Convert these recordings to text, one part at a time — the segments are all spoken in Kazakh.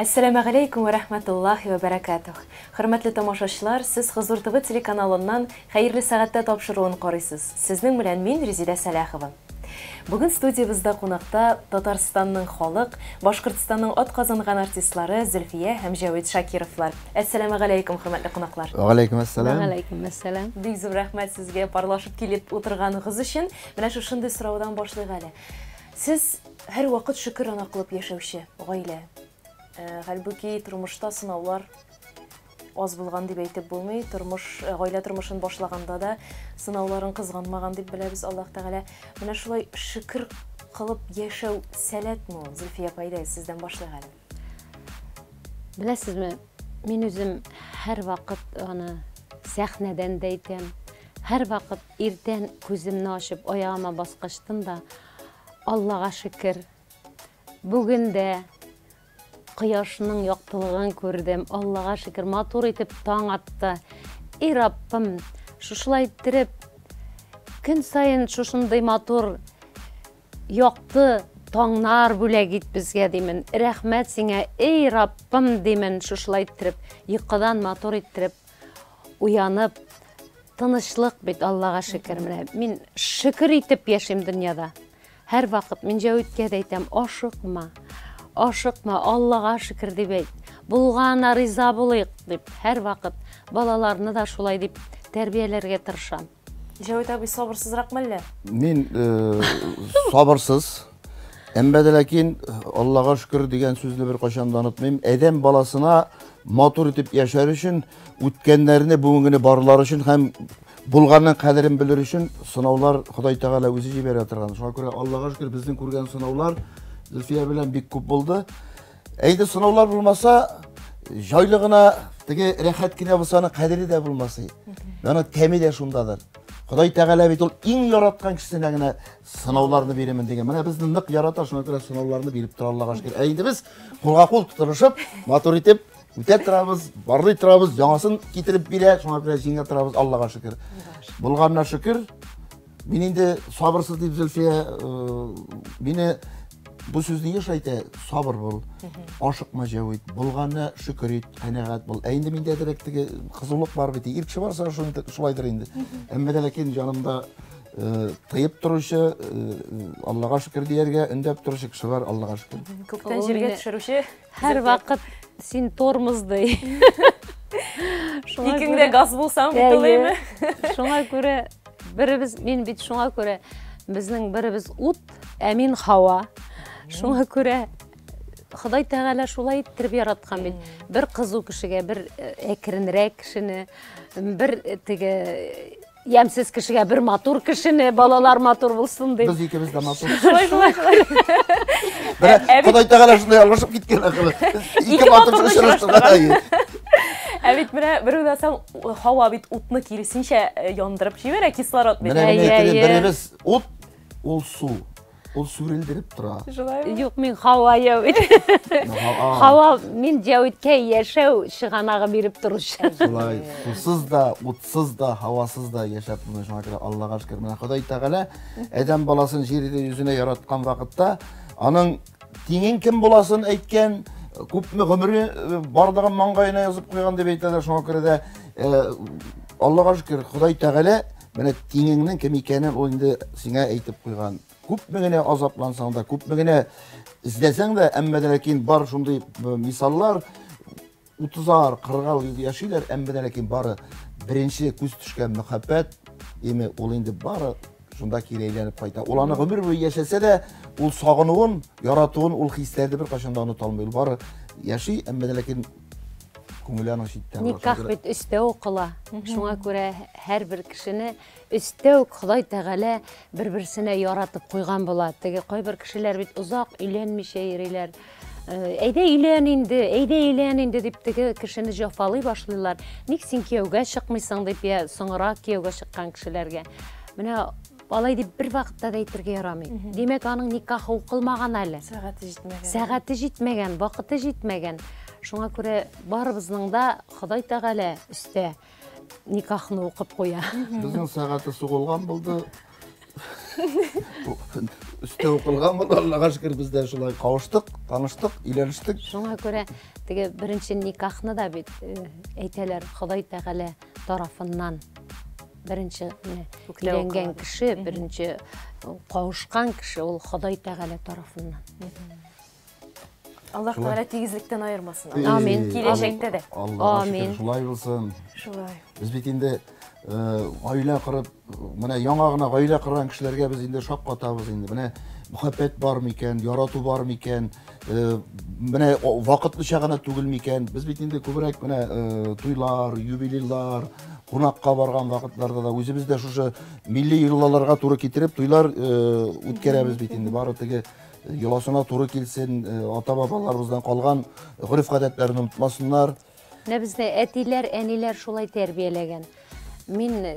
Әссәләму алейкум ва рахматуллахи ва баракатух. Хөрмәтле тамашачылар, сез Хызур ТВ телеканалыннан хәерле сәгатьтә тапшыруын карыйсыз. Сезнең белән мин Резидә Сәләхова. Бүген студиябызда кунакта Татарстанның халык, Башкортстанның атказанган артистлары Зөлфия һәм Җавид Шакировлар. Әссәләму алейкум, хөрмәтле кунаклар. Валейкум ассалам. Валейкум ассалам. Бик зур рәхмәт сезгә парлашып килеп утырганыгыз өчен. Менә шушындый сораудан башлыйк әле. Сез һәр вакыт шөкер ана кылып яшәүче гаилә. Э, Хәлбуки тормышта сынаулар аз булган дип әйтеп булмый. Тормыш, э, гаилә тормышын башлаганда да сынауларын кызганмаган дип беләбез Аллаһ Тәгалә. Менә шулай шөкер кылып яшәү сәләтме ул? Зөлфия апайдай, сездән башлыйк әле. Беләсезме, мин үзем һәр вакыт аны сәхнәдән дә әйтәм. Һәр вакыт иртән күземне ачып аягыма баскачтын да Аллага шөкер. Бүген дә кояшның яктылыгын күрдем. Аллага шөкер, матур итеп таң атты. И Раббым, шушылай иттереп көн сайын шушындай матур якты таңнар бүләк ит безгә димен. Рәхмәт сиңа, эй Раббым димен, шушылай иттереп, йокыдан матур иттереп уянып, тынычлык бит Аллага шөкер менә. Мин шөкер итеп яшим дөньяда. Һәр вакыт мин Җавиткә дә әйтәм, ашыкма. Ашыкма, Аллага шөкер дип әйт. Булгана риза булыйк дип һәр вакыт балаларны да шулай дип тәрбияләргә тырышам. Җавид абый сабырсызракмы әллә? Мин э, сабырсыз. Әмма дә ләкин Аллага шөкер дигән сүзне бер кашан да онытмыйм. Әдәм баласына матур итеп яшәр өчен, үткәннәрне, бүгенгене барлар өчен һәм булганның кадерен белер өчен сынаулар Ходай Тәгалә үзе җибәрә торган. Шуңа күрә Аллага шөкер безнең күргән сынаулар Зөлфия белән бик күп булды. Әйдә сынаулар булмаса, җайлы гына, теге рәхәт кенә булсаның кадере дә булмасы. Аны тәме дә шундадыр. Ходай Тәгалә бит ул иң яраткан кешесенә генә сынауларны бирәмен дигән. Менә безне нык ярата, шуңа күрә сынауларны биреп тора Аллага шөкер. Әйдә без кулга кул тутырышып, матур итеп үтә торабыз, барлый торабыз, яңасын китереп бирә, шуңа күрә җиңә торабыз Аллага шөкер. Булганына шөкер. Мин инде сабырсыз дип Зөлфия э, бу сүзне еш әйтә, сабыр бул. Ашыкма Җавид, булганына шөкер ит, канәгать бул. Ә инде миндә дирәк теге кызулык бар бит. Ир кеше барса шулайдыр дә ләкин җанымда э, тыйып торучы, э, Аллага шөкер дияргә өндәп торучы кеше бар, Ул җиргә мине төшерүче. Һәр Зөлфия. вакыт син тормоздай. Күрә- газ булсаң Әйе. булыймы? Шуңа күрә беребез мин бит шуңа күрә безнең беребез ут, ә мин һава. Шуңа күрә Ходай Тәгалә шулай иттереп яраткан бит. Бер кызу кешегә, бер э, әкренрәк кешене, бер э, теге ямсыз кешегә, бер матур кешене, балалар матур булсын дип. Без икебез дә матур. Шулай шулай шулай. Бит- Ходай Тәгалә шундай алышып киткән акылы. Ике матур. Ә утны киресенчә э, яндырып җибәрә, кислород бит. Менә мин Әйе, әйтәм, әйе. беребез ут, ул су. Ул сүрелдереп тора. Шулаймы? Юк, мин һава бит. Ха- Һава мин Җавиткә яшәү чыганагы биреп торучы. Шулай, сусыз да, утсыз да, һавасыз да яшәп күрә Аллага шөкер. Менә Ходай Тәгалә Адәм баласын җирдә йөзенә яраткан вакытта аның тиңен кем буласын әйткән, күпме гомере э, барлыгын маңгаена язып куйган дип әйтәләр. Шуңа күрә дә э, Аллага шөкер, Ходай Тәгалә менә тиңеңнең кем икәнен ул инде сиңа әйтеп куйган. Күпме генә азаплансаң да, күпме генә эзләсәң дә, әмма дә ләкин бар шундый э, мисаллар, утызар, кырыгар ел яшиләр, әмма дә ләкин бары беренче күз төшкән мөхәббәт, эме ул инде бары шунда кире әйләнеп кайта. Ул аны гомер буе яшәсә дә, ул сагынуын, яратуын, ул хисләрне бер кашан да оныта алмый. Ул бары яши, ләкин аның читтә. Никах бит өстә укыла. Шуңа күрә һәр бер кешене өстә үк Ходай Тәгалә бер-берсенә яратып куйган була. Теге кайбер кешеләр бит озак өйләнмичә йөриләр. Э, Әйдә өйлән инде, әйдә өйлән инде дип теге кешене җафалый башлыйлар. Ник син кияүгә чыкмыйсың дип я соңрак кияүгә чыккан кешеләргә. Менә алай дип бер вакытта да әйтергә ярамый. Димәк, аның никахы укылмаган әле. Сәгате җитмәгән. Сәгате җитмәгән, вакыты җитмәгән. Шуңа күрә барыбызның да Ходай Тәгалә өстә никахны укып куя. Безнең сәгате сугылган булды. үстә укылган бул аллага шүкүр биз да ушулай кабыштык тааныштык үйлөнүштүк шуңа күрә теге беренче никахны да бит әйтәләр ходай тәгалә тарафыннан беренче өйләнгән кеше беренче кавышкан кеше ул ходай тәгалә тарафыннан. Аллах Шулай. тағала тигізліктен айырмасын Амин. келешекте де Амин. шүкүр ушулай булсын шулай біз бит инде гаилә корып менә яңа гына гаилә корган кешеләргә без инде шаккатабыз инде менә мөхәббәт бар микән ярату бар микән о- вакытлыча гына түгел микән без бит инде күбрәк менә э, туйлар юбилейлар кунакка барган вакытларда да үзебез дә шушы милли йолаларга туры китереп туйлар үткәрәбез бит инде бары теге йоласына туры килсен э, ата бабаларыбыздан калган гореф гадәтләрне онытмасыннар менә безне әтиләр әниләр шулай тәрбияләгән мин э,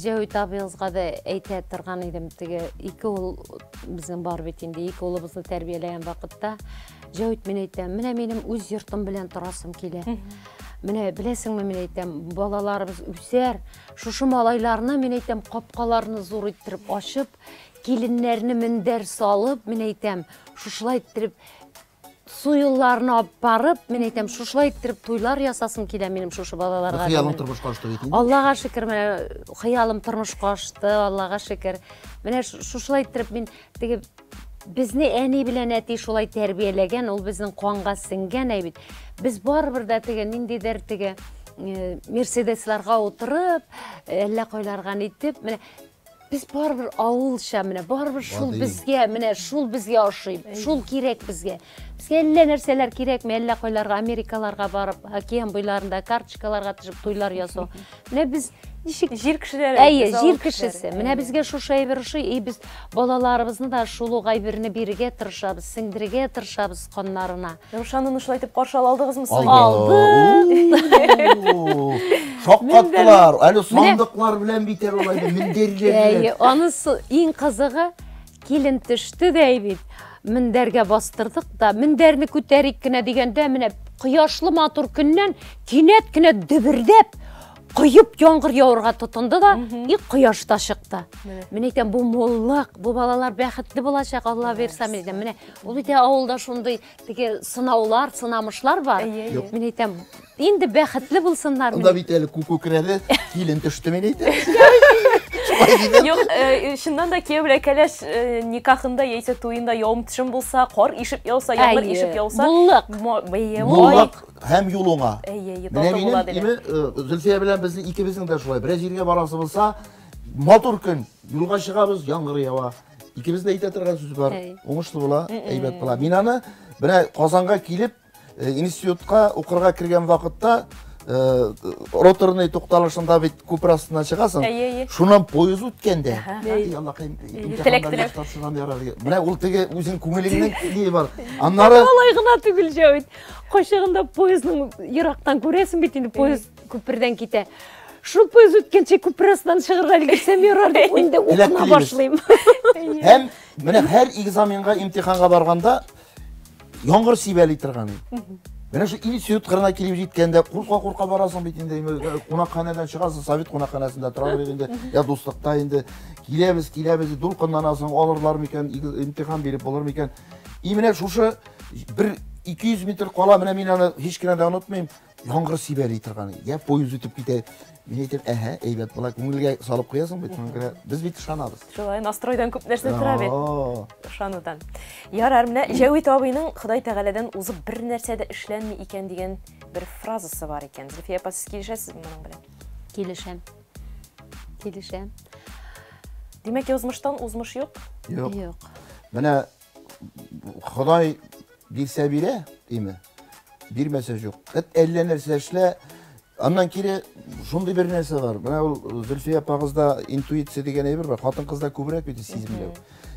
җәүит абыйыбызга да әйтә торган идем теге ике ул безнең бар бит инде ике улыбызны тәрбияләгән вакытта җәүит мин әйтәм менә минем үз йортым белән торасым килә менә беләсеңме мин әйтәм балаларыбыз үсәр шушы малайларны мин әйтәм капкаларны зур иттереп ачып киленнәрне мендәр салып мин әйтәм шушылай иттереп су юлларына алып барып мен әйтәм шушылай иттереп туйлар ясасым килә минем шушы балаларга хыялың менә. тормышка ашты инде аллага шөкер менә хыялым тормышка ашты аллага менә шу- шушылай иттереп мин теге безне әни белән әти шулай тәрбияләгән ул безнең канга сеңгән әй бит без барыбер дә теге ниндидер теге мерседесларга утырып әллә кайларга менә без барыбер авылча менә барыбер шул безгә менә шул безгә ошый шул кирәк безгә безгә әллә нәрсәләр кирәкме әллә кайларга америкаларга барып океан буйларында карточкаларга төшеп туйлар ясау менә без ничек жер кішілері әйе біз жер менә безгә шушы әйбер ошый и без балаларыбызны да шул ук әйберне бирергә тырышабыз сеңдерергә тырышабыз каннарына Рушанын ушулай итеп каршы алдыгызмы сиз? Шок каттылар. Әле сандыклар белән битәр улай мендерләр. Әйе, анысы иң кызыгы килен төште дә бит. Мендәргә бастырдык да, мендәрне күтәрик кенә дигәндә, менә кояшлы матур көннән кинәт кенә дөбердәп коеп яңгыр яурга тотынды да, и кояш та. Менә. Мен әйтәм, бу моллык, бу балалар бәхетле булачак, Алла бирсә, мен әйтәм, менә ул бит авылда шундый теге сынаулар, сынамышлар бар. Мен әйтәм, инде бәхетле булсыннар. Анда бит әле күк күкрәде, килен төште мен әйтә. E, şundan da kiyov keleş e, nikahında yeyse tuyunda yağım tışım bulsa, kor işip yağsa, yağmur Әйе, işip yağsa. Буллык. Mo- Бейе, ой. Муллак һәм әйе, Менә минем име э, Зөлфия белән безнең икебезнең дә шулай. Бераз җиргә барасы булса, матур көн, юлга чыгабыз, яңгыр ява. Икебез дә әйтә торган сүз бар. Уңышлы була, әйбәт була. Мин аны менә Казанга килеп, э, институтка укырга кергән вакытта э, роторный тукталышында бит чыгасың. Әйе, әйе. Шуннан поезд тапшырган ярар. Менә ул теге үзең күңелеңнең ни бар. Аннары Алай гына түгел җавит. Кашыгында поездның ерактан күрәсең бит инде поезд күпердән китә. Шул поезд үткәнче күпер астынан чыгарга өлгерсәм ярар дип инде укуна башлыйм. Һәм менә һәр экзаменга, имтиханга барганда яңгыр сибәли торган. Менә шу институт кырына килеп җиткәндә курка-курка барасың бит инде кунакханәдән чыгасың, совет кунакханәсендә торабыз инде. Я дуслыкта инде киләбез, киләбез, дулкынланасың, алырлар микән, иг- имтихан биреп булыр микән. И менә шушы бер 200 метр кала менә мин аны һич кенә дә онытмыйм. Яңгыр сибәли торган. Я поезд Мин әйтәм, әһә, әйбәт була, күңелгә салып куясың бит. Без бит ышанабыз. Шулай настройдан күп нәрсә тора бит. Aa. Ышанудан. Ярар, менә Җәвит абыйның Ходай Тәгаләдән узып бер нәрсә дә эшләнми икән дигән бер фразасы бар икән. Зөлфия апа, сез килешәсезме моның белән? Килешәм. Килешәм. Димәк, язмыштан узмыш юк. Юк. Юк. Менә Ходай бирсә бирә, диме? Бирмәсә юк. Әллә нәрсә эшлә. Аннан кире шундый бер нәрсә бар. Менә ул Зөлфия апагызда интуиция дигән әйбер бар. Хатын кызда бит сиземләү.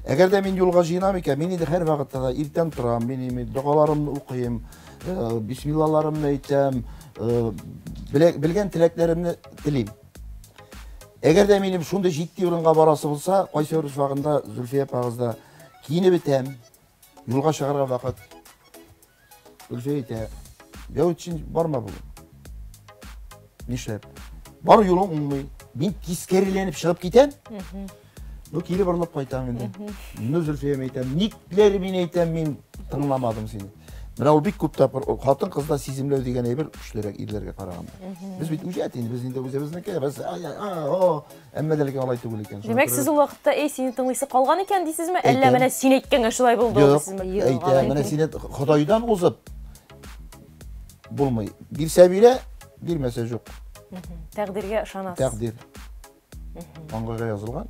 Әгәр дә мин юлга җыенам икән, мин инде һәр вакытта да иртән торам, мин инде дугаларымны укыйм, э, бисмиллаларымны әйтәм, э, белгән теләкләремне телим. Әгәр дә минем шундый җитди урынга барасы булса, кайсы бер вакытта Зөлфия апагызда киенеп бетәм, юлга чыгарга вакыт. Зөлфия әйтә, "Я өчен барма бүген." Нишләп? Бар юлың уңмый. Мин тискәреләнеп чыгып китәм. ну киіліп ұрлап қайтам енді. Ну зульфияма айтам никлер мен айтам мен тыңламадым сені. Мына ол бик көп тапқыр қатын қызда сезімлеу деген әйбір күчлерек ерлерге қарағанда біз бүйтіп үжәт енді біз енді өзіміздікі біз әмма дәлеке олай түгел екен? Демек сіз ол уақытта ей сені тыңлайсы қалған екен дейсіз ме? Әлде Әйтем. міне сен айткенге шулай болды жоқ дейсіз ме? Жоқ, әйтә міне сені құдайдан озып болмай. Бирсә бирә бирмәсә жоқ. Тәқдирге ышанасыз? Тәқдир. Маңғайға жазылған.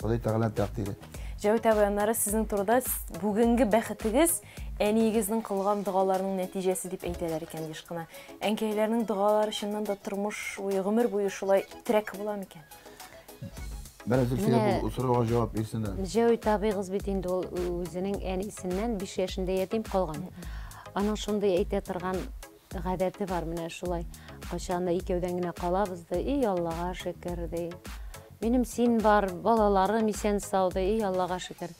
Құдай тағаланың тәқдири жәуит абаяннары сіздің турыда с- бүгінгі бәхетігіз әниегіздің қылған дұғаларының нәтижесі деп әйтәләр екен ешқана әнкәйләрнең дұғалары чыннан да тормыш бойы ғұмыр бойы шулай тірек бола ма екен? Міне зульфия Міне- бұл сұрауға жауап берсін жәуит абайғыз бит инде ол өзінің әнисінен биш яшында ятим қалған. Аның шундай әйтә торган гадәте бар менә шулай. Кайчан да икәүдән генә калабыз да ей аллага шөкер ди. Минем син бар балаларым исән сау ди ей аллага шөкер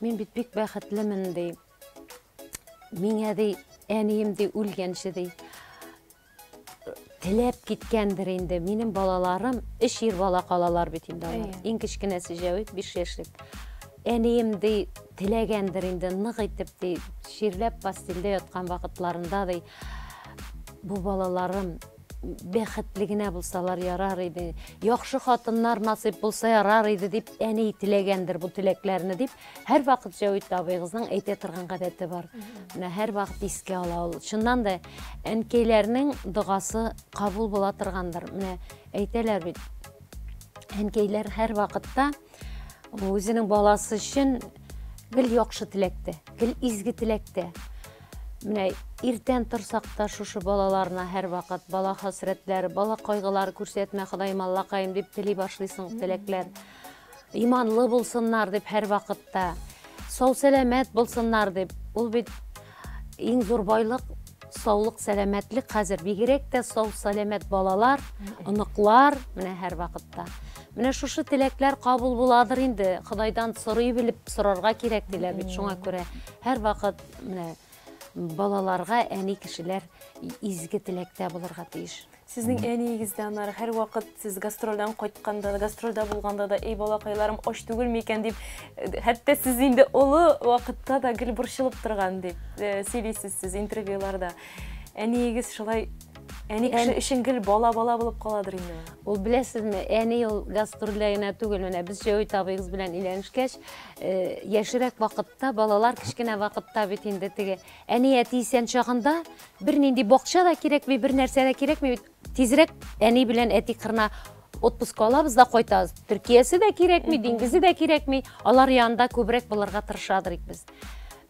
мин бит бик бәхетлемен ди. Миңә ди әнием ди үлгәнче ди. Теләп киткәндер инде. Минем балаларым өч ир бала калалар бит инде алар. Иң кечкенәсе җәвит биш яшьлек. Әнием ди теләгәндер инде нык итеп ди. Ширләп постельдә яткан вакытларында ди. Бу балаларым бәхетле генә булсалар ярар иде. Яхшы хатыннар насыйп булса ярар иде дип әни теләгәндер бу теләкләрне дип һәр вакыт җәвит абыйгызның әйтә торган гадәте бар. Менә һәр вакыт искә ала ул. Чыннан да әнкәйләрнең догасы кабул була торгандыр. Менә әйтәләр бит әнкәйләр һәр вакытта үзенең баласы өчен гел яхшы теләктә гел изге теләктә. Менә иртән торсак та шушы балаларына һәр вакыт бала хәсрәтләре бала кайгылары күрсәтмә ходаем аллакаем дип тели башлыйсың теләкләр. Иманлы булсыннар дип һәр вакытта. Сау сәламәт булсыннар дип. Ул бит иң зур байлык саулык сәламәтлек хәзер бигрәк тә сау сәламәт балалар оныклар менә һәр вакытта. Менә шушы теләкләр кабул буладыр инде. Ходайдан сорый белеп сорарга кирәк диләр бит шуңа күрә. Һәр вакыт менә балаларга әни кешеләр изге теләктә булырга тиеш. Сіздің әниегізде анары һәр вакыт сіз гастрольден кайтканда да гастрольдә булганда да ей балакайларым ач түгел микән? дип э, хәтта сіз инде олы вакытта да гел борчылып торган дип э, сөйлисез сез интервьюларда. Әниегез шулай әни кеше Ән- өчен гел бала бала булып каладыр инде ул беләсезме әни ул гастрольдә генә түгел менә без җәвит абыйгыз белән өйләнешкәч яшьрәк вакытта балалар кечкенә вакытта бит инде теге. Әни әти исән чагында бернинди бакча да кирәкми бер нәрсә дә кирәкми тизрәк әни белән әти кырына отпускка алабыз да кайтабыз төркиясе дә кирәкми диңгезе дә кирәкми алар янында күбрәк булырга тырышадыр без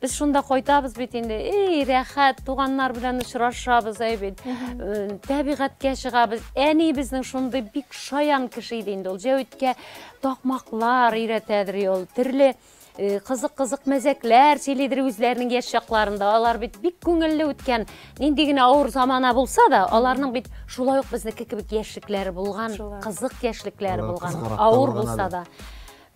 без шунда кайтабыз бит инде. Эй рәхәт туганнар белән очрашабыз әй бит Э, тәбигатькә чыгабыз. Әни безнең шундый бик шаян кеше иде инде ул. Җәвиткә такмаклар өйрәтәдер ул. Төрле кызык кызык мәзәкләр сөйлидер үзләренең яшь чакларында. Алар бит бик күңелле үткән нинди генә авыр замана булса да аларның бит шулай ук безнеке кебек яшьлекләре булган кызык яшьлекләре булган авыр булган булса да.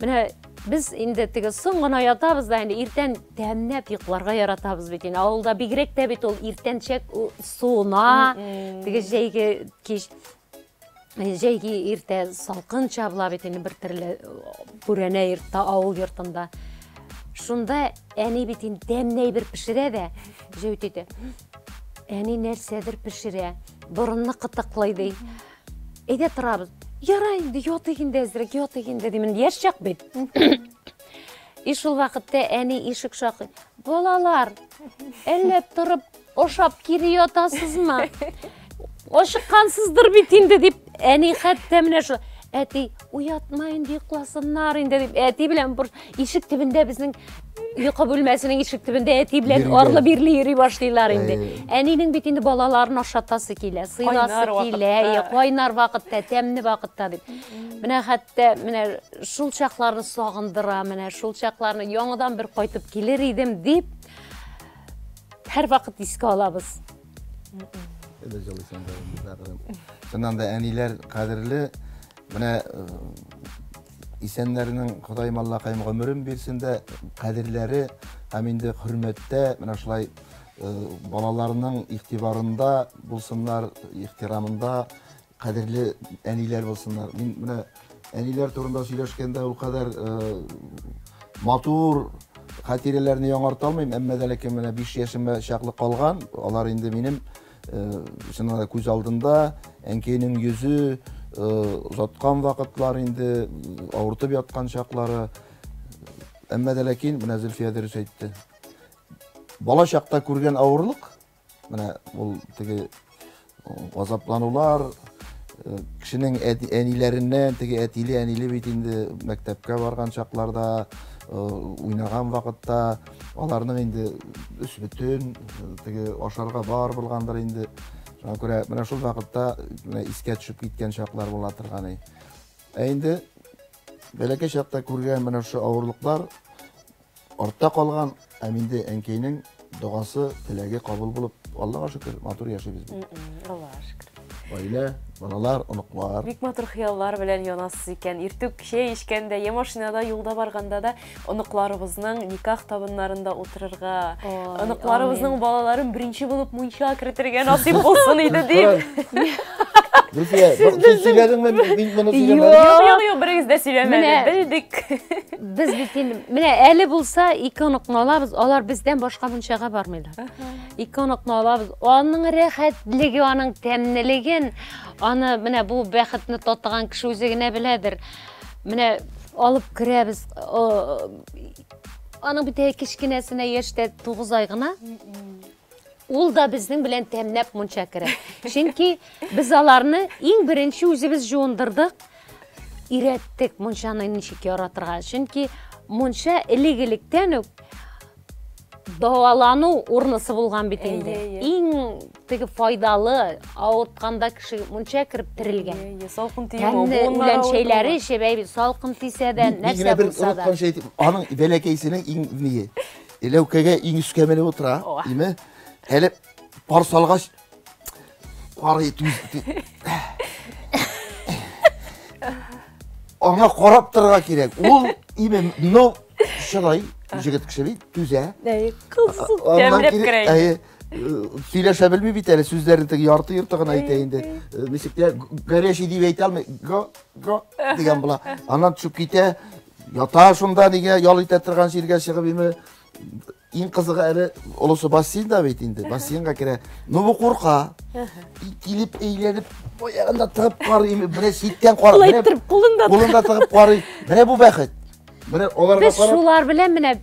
Менә без инде теге соң гына ятабыз да инде иртән тәмләп йокларга яратабыз бит инде. Авылда бигрәк тә бит ул иртәнчәк суына теге җәйге кич э, җәйге иртә салкын чабыла бит инде бер төрле э, бүрәнә йортта авыл йортында. Шунда әни бит инде тәмле әйбер пешерә дә җәүт итә әни нәрсәдер пешерә борынны кытыклый ди. Әйдә торабыз. Ярай инде ятыйк инде әзрәк ятыйк инде димен яшь чак бит и шул вакытта әни ишек шакый балалар әлләп торып ошап кире ятасызмы ашыккансыздыр бит инде дип әни хәтта менә шу әти уятма инде йокласыннар инде дип әти белән бер ишек төбендә безнең йокы бүлмәсенең ишек төбендә әти белән арлы бирле йөри башлыйлар инде әнинең бит инде балаларын ашатасы килә сыйласы килә кайнар вакытта тәмле вакытта дип менә хәтта менә шул чакларны сагындыра менә шул чакларны яңадан бер кайтып килер идем дип һәр вакыт искә алабыз Öyle çalışan da bizlerim. Isenlerinin Kudayım Allah kayım ömrün bilsinde kadirleri hem indi hürmette mine şulay e, balalarının ihtibarında bulsunlar, ihtiramında kadirli eniler bulsunlar. Min mine әниләр турында сөйләшкәндә ул кадәр э, матур хатирәләрне яңарта алмыйм әмма дә ләкин менә биш яшемә чаклы калган инде э, э, озаткан вакытлар инде авыртып яткан чаклары. Әмма дә ләкин менә зөлфия бала чакта күргән авырлык менә ул теге газапланулар э, кешенең әти- әниләреннән теге әтиле әниле бит инде мәктәпкә барган чакларда э, уйнаган вакытта. Аларның инде э, теге бар булгандыр инде. Шуңа күрә менә шул вакытта менә искә төшеп киткән чаклар була торган ә инде бәләкәй чакта күргән менә шу авырлыклар артта калган һәм инде әнкәйнең догасы теләге кабул булып аллага шөкер матур яшибез бит. Аллага шөкер. Балалар оныклар бик матур хыяллар белән янасыз икән. Иртүк чәй эчкәндә я машинада юлда барганда да оныкларыбызның никах табыннарында утырырга. Оныкларыбызның балаларын беренче булып мунча кертергә насыйп булсын иде дип. Мин моны Юк. сөйләмәдем. Юк, юк, юк, берегез дә сөйләмәде. Менә- Белдек. Без бит инде менә әле булса ике оныкны алабыз, алар бездән башка мунчага бармыйлар. Ике оныкны алабыз. Аның рәхәтлеге, аның тәмнелеген, аны менә бу бәхетне татыган кеше үзе генә беләдер. Менә алып керәбез. о, Аның бит әй кечкенәсенә яшьтә 9 ай гына. Ул да безнең белән тәмләп мунча керә. Чөнки без аларны иң беренче үзебез җуындырдык. Өйрәттек мунчаны ничек яратырга. Чөнки мунча элек-электән үк дәвалану урнысы булган бит инде. Иң теге файдалы, авыртканда кеше мунча кереп терелгән. Салкын тиеп, үлән авыртуы. шәйләре шебәй салкын тисә дә, нәрсә булса да. Аның бәләкәйсенең иң ние. Ләүкәгә иң үскә менеп утыра, име? Әле пар салгач карый түз. Аңа карап торырга кирәк. Ул име, ну, шулай җегет кеше бит, түзә. Керә. әйе, э, сөйләшә белми бит әле сүзләрен теге ярты йыртыгын әйтә инде. Ничек горячий дип әйтә алмый. Го, го дигән була. Аннан төшеп китә, ята шунда нигә ял итә торган җиргә чыгып име иң кызыгы әле олысы бассейнда. Ну бу курка. Килеп әйләнеп, аягында тыгып карый, име бере ситтән карый. Кулай менә торып, кулында Кулында тыгып карый. Менә бу бәхет. Менә аларга Без карап шулар белән менә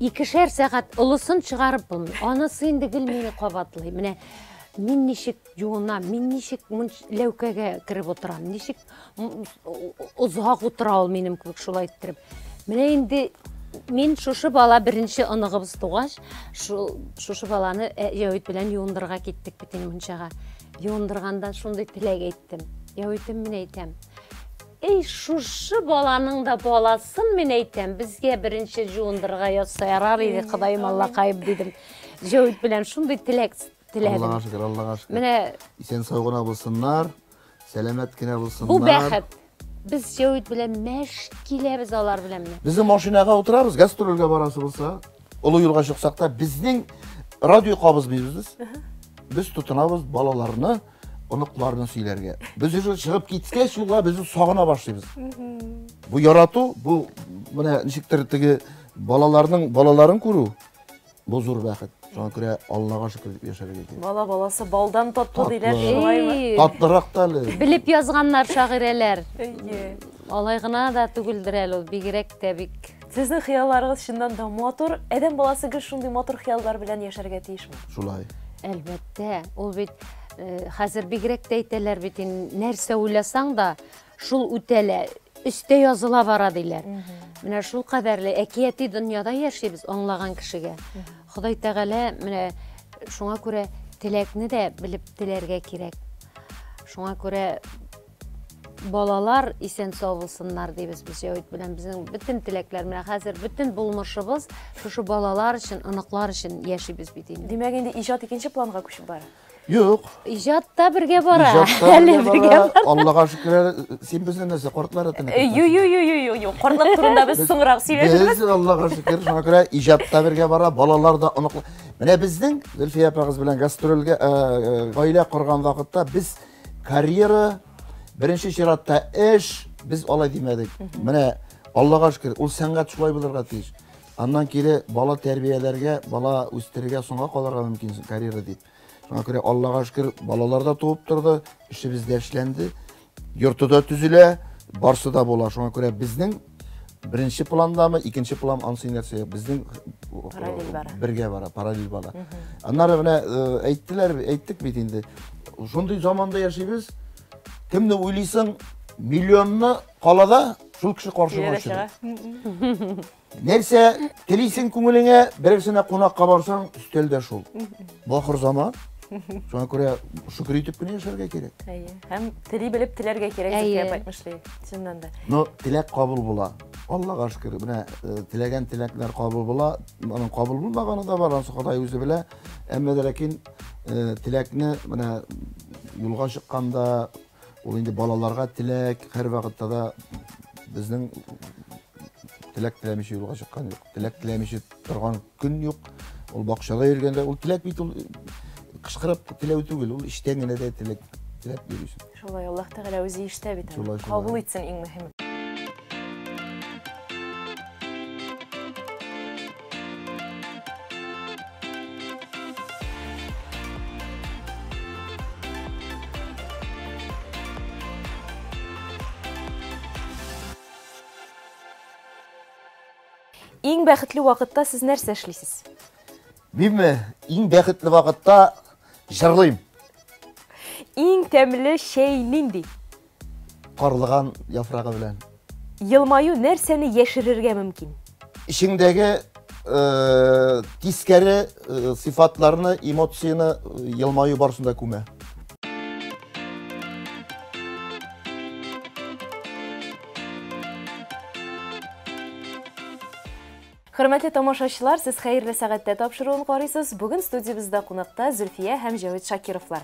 икешәр сәгать олысын чыгарып булмый. Анысы инде гел мине кабатлый. Менә мин ничек юынам, мин ничек мунч ләүкәгә кереп утырам, ничек м- озак утыра ул минем кебек шулай иттереп. Менә инде мин шушы бала беренче оныгыбыз тугач, шул шушы баланы ә, Яуит белән юындырга киттек бит инде мунчага. Юындырганда шундый теләк әйттем. Яуитем мин әйтәм. Эй, шушы баланың да баласын мен әйтәм, безгә беренче жуындырга ятса ярар иде, Ходаем Алла кайып дидем. Җәүит белән шундый теләк теләдем. Аллага шөкер, Аллага шөкер. Менә Исән сау гына булсыннар, сәламәт кенә булсыннар. бу бәхет. Без Җәүит белән мәш киләбез алар белән менә. Безнең машинага утырабыз, гастрольгә барасы булса, олы юлга чыксак та, безнең радио кабызмыйбыз без. Без тотынабыз балаларны, оныкларны сөйләргә. Без уже чыгып киткәч, юлга без сагына башлыйбыз. Бу ярату, бу менә ничектер теге балаларның балаларын күрү, бу зур бәхет. Шуңа күрә Аллага шөкер дип яшәргә кирәк. Бала баласы балдан татлы диләр, шулаймы? Татлырак та әле. Белеп язганнар шагыйрәләр. Әйе. Алай гына да түгелдер әле ул, бигрәк тә бик. Сезнең хыялларыгыз чыннан да матур. Әдәм баласы гел шундый матур хыяллар белән яшәргә тиешме? Шулай. Әлбәттә, ул бит э, хәзер бигрәк тә әйтәләр бит, нәрсә уйласаң да шул үтәлә, өстә языла бара диләр. Менә шул кадәрле әкияти дөньяда яшибез аңлаган кешегә. Ходай Тәгалә менә шуңа күрә теләкне дә белеп теләргә кирәк. Шуңа күрә балалар исән сау булсыннар дибез без Җәүит белән безнең бөтен теләкләр менә хәзер бөтен булмышыбыз шушы балалар өчен, оныклар өчен яшибез бит инде. Димәк инде иҗат икенче планга күчеп бара. Юк. Иҗатта бергә бара. Иҗатта Әле бергә бергә бара. бара. Аллага шөкер, син безнең нәрсә картлар итен. Ю ю ю ю ю ю. Картлык турында без соңрак сөйләшербез. Без Аллага шөкер, шуңа күрә иҗатта бергә бара, балалар да оныклы. Менә безнең Зөлфия апагыз белән гастрольгә э, э, гаилә корган вакытта без карьера беренче чиратта эш, біз алай демедік міне аллаға шүкір ол сәнғат шулай болырға тиіс андан кері бала тәрбиелерге бала өстерге соңға көре аллаға шүкір балалар да туып тұрды ішіміз де ішленді йұрты да түзіле барсы да бола соңға көре біздің бірінші пландамы екінші план ансы нәрсе біздің Параллель бара. бірге бара параллель бара анары міне ә, әйттілер әйттік бит енді сондай заманда яшайбыз кімді ойлайсың миллионны қалада шул кіші қаршы Кире нәрсе тілейсің көңіліңе бірісіне қонаққа барсаң үстелде шул бақыр заман соңа көре шүкір етіп кіне яшәргә керек Әйе. Һәм тели белеп теләргә кирәк дип әйтмешләр. Чыннан да. но тілек қабыл була аллаға шүкір міне ә, тілеген тілеклер қабыл була аның қабыл булмаганы да бар анысы ходай өзі біле әмма дә ләкин ә, тілекне міне юлға шыққанда ол енді балаларға тілек һәр вакытта да біздің тілек тілемеше юлға шыққан жоқ тілек тілемеше тұрған күн жоқ ол бақшада йөргәндә ул тілек бит ул кычкырып тілеу түгел ул иштән генә дә тілек тілеп йөрисең Шулай Аллаһ Тәгалә үзе ишетә бит. аны. Шулай, шулай. Кабул итсен иң мөһиме. Иң бәхетле вакытта сез нәрсә эшлисез? Минме иң бәхетле вакытта җырлыйм. Иң тәмле шәй нинди? Карлыган яфрагы белән. Йылмаю нәрсәне яшерергә мөмкин? Ишеңдәге э, тискәре э, сыйфатларны, эмоцияны э, елмаю барысында күмә. Хөрмәтле тамашачылар, сез хәерле сәгатьтә тапшыруын карыйсыз. Бүген студиябызда кунакта Зөлфия һәм Җавит Шакировлар.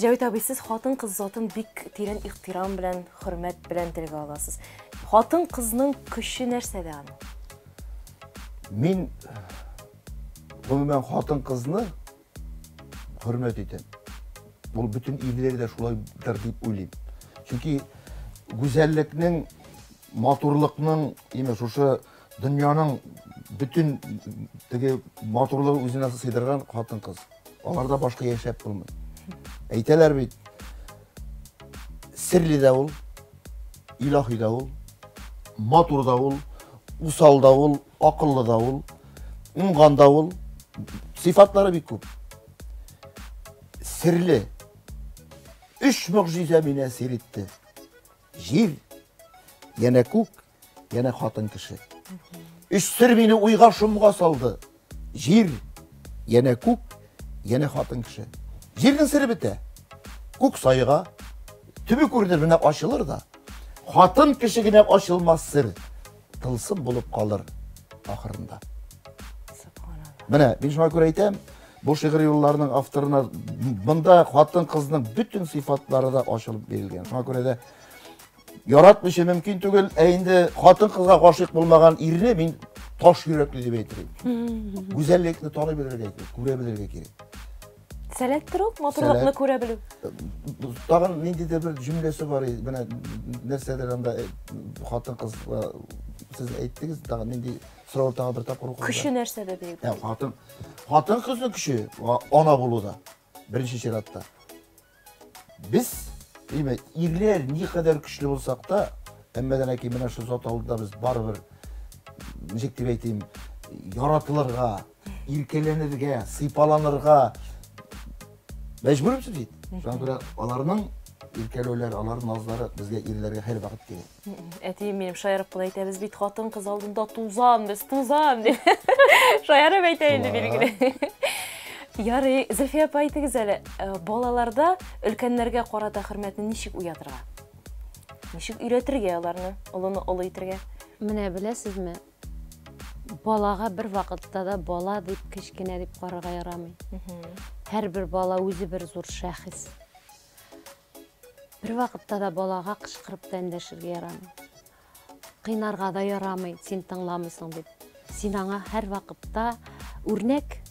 Җавит абый, сез хатын-кыз затын бик тирән ихтирам белән, хөрмәт белән телгә аласыз. Хатын-кызның көче нәрсәдә аны? Мин гомумән хатын кызны хөрмәт итәм. Ул бөтен ирләр дә шулайдыр дип уйлыйм. Чөнки гүзәллекнең, матурлыкның, имеш шушы дөньяның бөтен теге матурлыгы үзенә сыйдырган хатын кыз. Аларда башка яшәп булмый. Әйтәләр бит, сirli дә ул, илаһи дә ул, матур да ул, усал да ул, акыллы да ул, уңган да ул, сыйфатлары бик күп. Серле. Үч мөгъҗизә мине сер итте. Җир, янә күк, янә хатын кеше. Үч сер мине уйга шомга салды. Җир, янә күк, янә хатын кеше. Җирнең сире бетә. Күк сайга, төбе күренер менә ачылыр да. Хатын кеше генә ачылмас сер. Тылсым булып калыр ахырында. Субханалла. Менә мин шуңа күрә әйтәм, бу шигырь юлларының авторына монда хатын кызның бөтен сыйфатлары да ачылып бирелгән. Шуңа дә яратмыйчы мөмкин түгел, ә инде хатын кызга гашыйк булмаган ирне мин таш йөрәкле дип әйтәм. Гүзәллекне таный белергә кирәк, күрә белергә кирәк. Сәләттер ул матурлыкны Сәләт. күрә белү. Тагын ниндидер бер җөмләсе бар, иде. менә нәрсәдер анда э, хатын кыз сез әйттегез, тагын нинди сорау тагын бер тапкыр укыгыз. Көче нәрсәдә дип. Ә, хатын хатын кызның көче а- ана Без име ирләр никадәр көчле булсак та, әмма дә ләкин менә шу зат алдында без барыбер ничек дип әйтим, яратылырга, иркәләнергә, сыйпаланырга мәҗбүрбез бит. Шуңа күрә аларның иркәләүләре, аларның назлары безгә ирләргә һәр вакыт кирәк. Әтием минем шаярып кына әйтә, без бит хатын кыз алдында тузам, без тузам дип. Шаярып әйтә инде Шулай. билгеле. Ярый, Зөлфия апа әйтегез әле, э, балаларда өлкәннәргә карата хөрмәтне ничек уятырга? Ничек өйрәтергә аларны, олыны олы итәргә? Менә беләсезме? Балага бер вакытта да бала дип кечкенә дип карарга ярамый. Һәрбер бала үзе бер зур шәхес. Бер вакытта да балага кычкырып та эндәшергә ярамый. Кыйнарга да ярамый, син тыңламыйсың дип. Син аңа һәр вакытта үрнәк.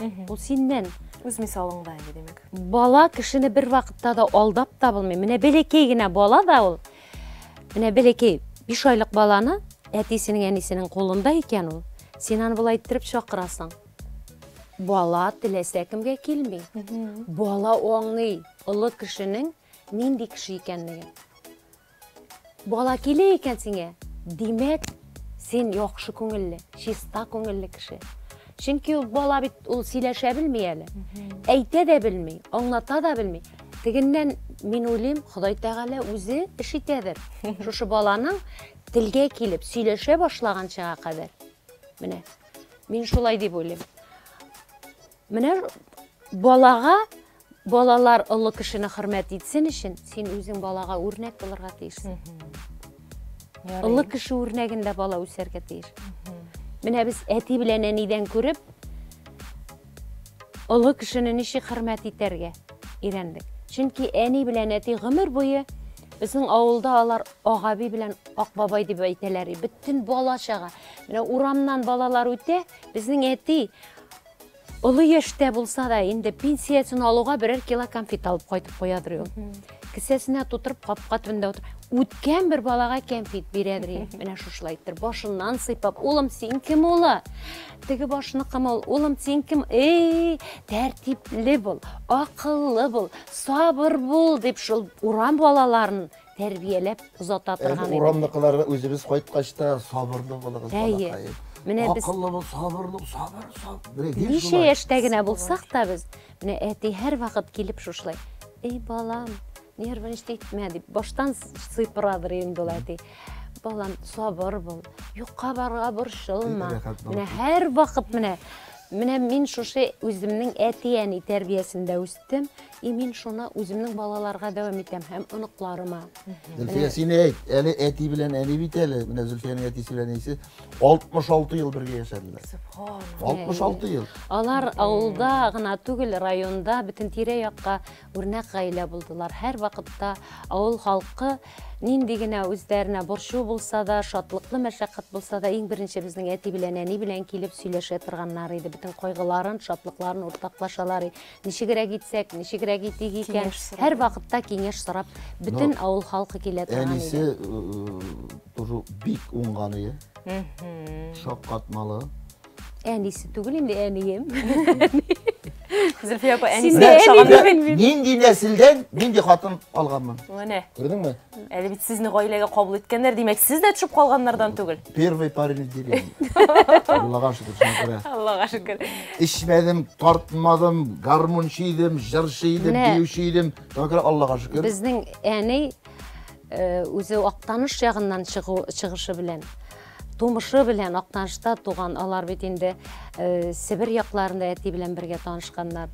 Ул синнән. Үз мисалыңда инде демәк. Бала кешене бер вакытта да алдап та. Менә бәләкәй генә бала да ул менә бәләкәй биш айлык баланы әтисенең әнисенең кулында икән ул син аны болай иттереп чакырасың бала теләсә кемгә килми бала аңлый олы кешенең нинди кеше икәнлеген бала килә икән сиңә димәк син яхшы күңелле чиста күңелле кеше чөнки ул бала бит ул сөйләшә белми әле әйтә дә белми аңлата да белми тегеннән мин уйлыйм ходай тәгалә үзе эш итәдер шушы баланың телгә килеп сөйләшә башлаганчага кадәр менә мин шулай дип уйлыйм менә балага балалар олы кешене хөрмәт итсен өчен син үзең балага үрнәк булырга тиешсең олы кеше үрнәгендә бала үсәргә тиеш менә без әти белән әнидән күреп олы кешене ничек хөрмәт итәргә өйрәндек. Чөнки әни белән әти гомер буе безнең авылда алар агаби белән ак бабай дип әйтәләр бөтен бала чага менә урамнан балалар үтә безнең әти олы яшьтә булса да инде пенсиясын алуга берәр кило конфет алып кайтып куядыр ул кесәсенә тутырып капка төбендә утырып үткән бер балага конфет бирәдер менә шушылай итеп башыннан сыйпап улым син кем улы теге башныкымы ул улым син кем эй тәртипле бул акыллы бул сабыр бул дип шул урам балаларын тәрбияләп озата торган Әле иде урамныкыларга үзебез кайткач та сабырлы булыгыз Әйе. Без- Акыллы бул, сабырлы, сабыр, сабыр. Яшьтә генә булсак та без менә әти һәр вакыт килеп шушылай эй балам нервничать итмә дип баштан сыйпырадыр инде ул әти балам сабыр бул юкка барырга борчылма булсын. һәр вакыт менә менә мин шушы үземнең әти әни тәрбиясендә үстем и мин шуны үземнең балаларга дәвам итәм һәм оныкларыма Зөлфия син әйт, әле әти белән әни бит әле, менә Зөлфияның әтисе белән әнисе 66 ел бергә яшәделәр. Субхан. 66 ел. Алар авылда гына түгел, районда бөтен тирә-якка үрнәк гаилә булдылар. Һәр вакытта авыл халкы нинди генә үзләренә борчу булса да, шатлыклы мәшәкать булса да, иң беренче безнең әти белән әни белән килеп сөйләшә торганнар иде. Бөтен кайгыларын, шатлыкларын уртаклашалар. иде. Ничегрәк итсәк, ничегрәк итик икән. Һәр вакытта киңәш сорап, бөтен авыл халкы килә торган Әнисе иде. э, тоже бик уңганы. Шаккатмалы. Әнисе түгел инде әнием. Зөлфия апа Син әнисен дә охшаганда әни бит. Нинди нәселдән нинди хатын алганмын. Менә, Күрдеңме? әле бит сезне гаиләгә кабул иткәннәр, димәк, сез дә төшеп калганнардан түгел. Первый парень. Аллага шөкер, шуңа күрә. Аллага шөкер. Ичмәдем, тартмадым, чыйдым, җыр чыйдым, Менә- бию чыйдым. Шуңа күрә Аллага шөкер. Безнең әни үзе Актаныш ягыннан чыгу чыгышы белән тумышы белән Актанышта туган алар бит инде э, Себер якларында әти белән бергә танышканнар.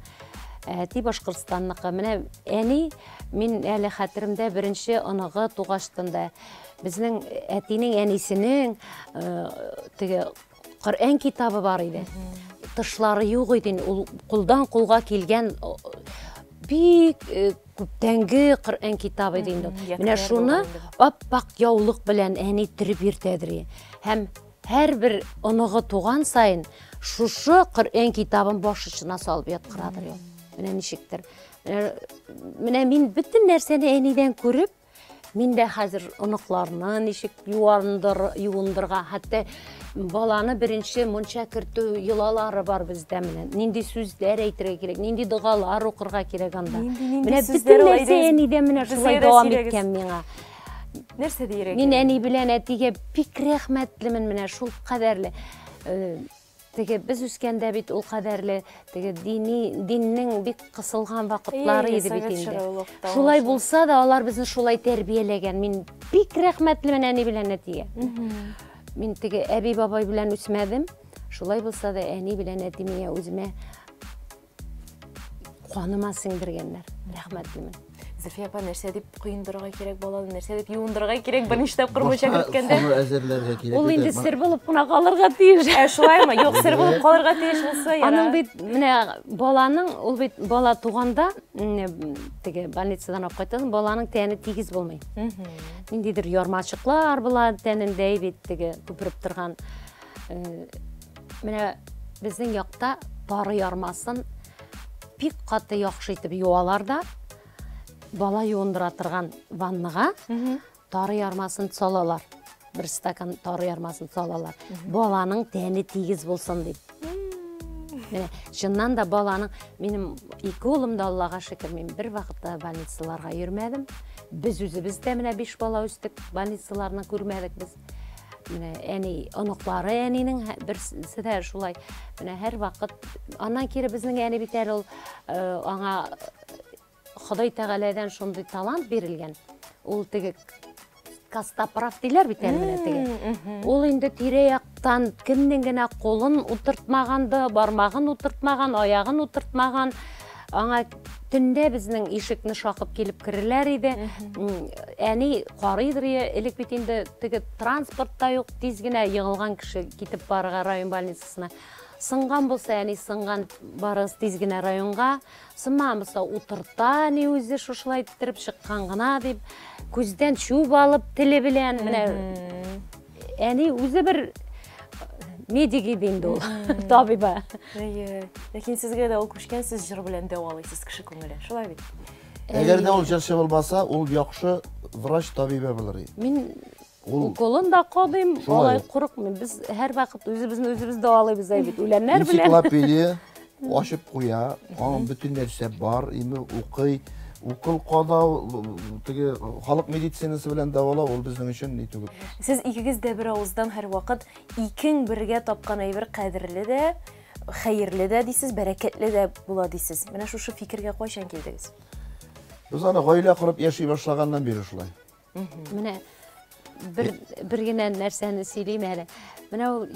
Әти Башкортстанныкы. Менә әни мин әле хәтеремдә беренче оныгы тугашында безнең әтинең әнисенең э, теге Коръән китабы бар иде. Тышлары юк иде. Ул кулдан кулга килгән бик күптәнге Коръән китабы иде инде. Менә шуны ап-ак яулык белән әни төреп йөртәдер. Һәм һәрбер оныгы туган сайын шушы Коръән китабын баш очына салып яткырадыр. Менә ничектер. Менә, менә мин бөтен нәрсәне әнидән күреп Мин дә хәзер оныкларны ничек юандыр, юындырга, хәтта баланы беренче мунча кертү йолалары бар бездә менә. Нинди сүзләр әйтергә кирәк, нинди дугалар укырга кирәк анда. Нәрсә әйдәгез, әнидә менә безгә шулай сөйләгез. иткән миңа. Нәрсә диерәк? Мин әни белән әтигә бик рәхмәтлемен менә шул кадәрле. Теге без үскәндә бит ул кадәрле теге дини диннең бик кысылган вакытлары иде бит инде. Шулай булса да алар безне шулай тәрбияләгән. Мин бик рәхмәтлемен әни белән әтигә. Мин теге әби бабай белән үсмәдем. Шулай булса да әни белән әти миңа үземә каныма сеңдергәннәр. Рәхмәтлемен. Зөлфия апа, нәрсә дип коендырырга кирәк баланы, беренче тапкыр мунча керткәндә? Башка әзерләргә кирәк. Ул иде. инде сер булып кына калырга тиеш. Ә шулаймы? Юк, сер булып калырга тиеш булса, яра. Аның бит менә баланың ул бит бала туганда м, теге больницадан алып кайтасың, баланың тәне тигез булмый. Ниндидер ярмачыклар була тәнендә бит теге күпереп торган. Э, Менә безнең якта бары ярмасын бик каты яхшы итеп юалар да бала юындыра торган ваннага тары ярмасын салалар бір стакан тары ярмасын салалар баланың тәні тигіз болсын деп міне шыннан да баланың менің екі ұлым да аллаға шүкір мен бір вақытта больницаларға йөрмәдім біз өзіміз де міне беш бала өстік больницаларына көрмәдік біз міне әни ұнықлары әнинің бірсі дә шулай. Міне һәр вақыт аннан кері біздің бит ул э, аңа Ходай тәғәләдән шундый талант бирелгән. Ул теге кастаправ диләр бит әле менә теге. Ул инде тирә-яктан кемнең генә кулын утыртмаганды, бармагын утыртмаган, аягын утыртмаган. Аңа төндә безнең ишекне шакып килеп керерләр иде. Әни карыйдыр элек бит инде теге транспорт та юк, тиз генә егылган кеше китеп барырга район больницасына. Сынған болса, әни сынған барыз тиз генә районга, сынмаған болса утырта, әни үзе шушылай шыққан гына дип, күздән чүп алып теле белән менә әни үзе бер медик иде инде ул, табиба. Әйе. Ләкин сезгә дә ул күчкән, сез җыр белән дәвалыйсыз кеше күңелен. Шулай бит. Әгәр дә ул җырчы булмаса, ул яхшы врач табибы булыр иде. Мин уколын да кадыйм, Шулай. алай курыкмыйм. Без һәр вакыт үзебезне үзебез дәвалыйбыз әйбит. Үләннәр белән. энциклопедия ачып куя, аның бөтен нәрсә бар, име укый, укол кадау, теге халык медицинасы белән дәвалау ул безнең өчен ни түгел. Сез икегез дә бер авыздан һәр вакыт икең бергә тапкан әйбер кадерле дә, хәерле дә дисез, бәрәкәтле дә була дисез. Менә шушы фикергә кайчан килдегез? Без аны гаилә корып яши башлаганнан бире шулай. Менә бер бер генә нәрсәне сөйлим әле. Менә ул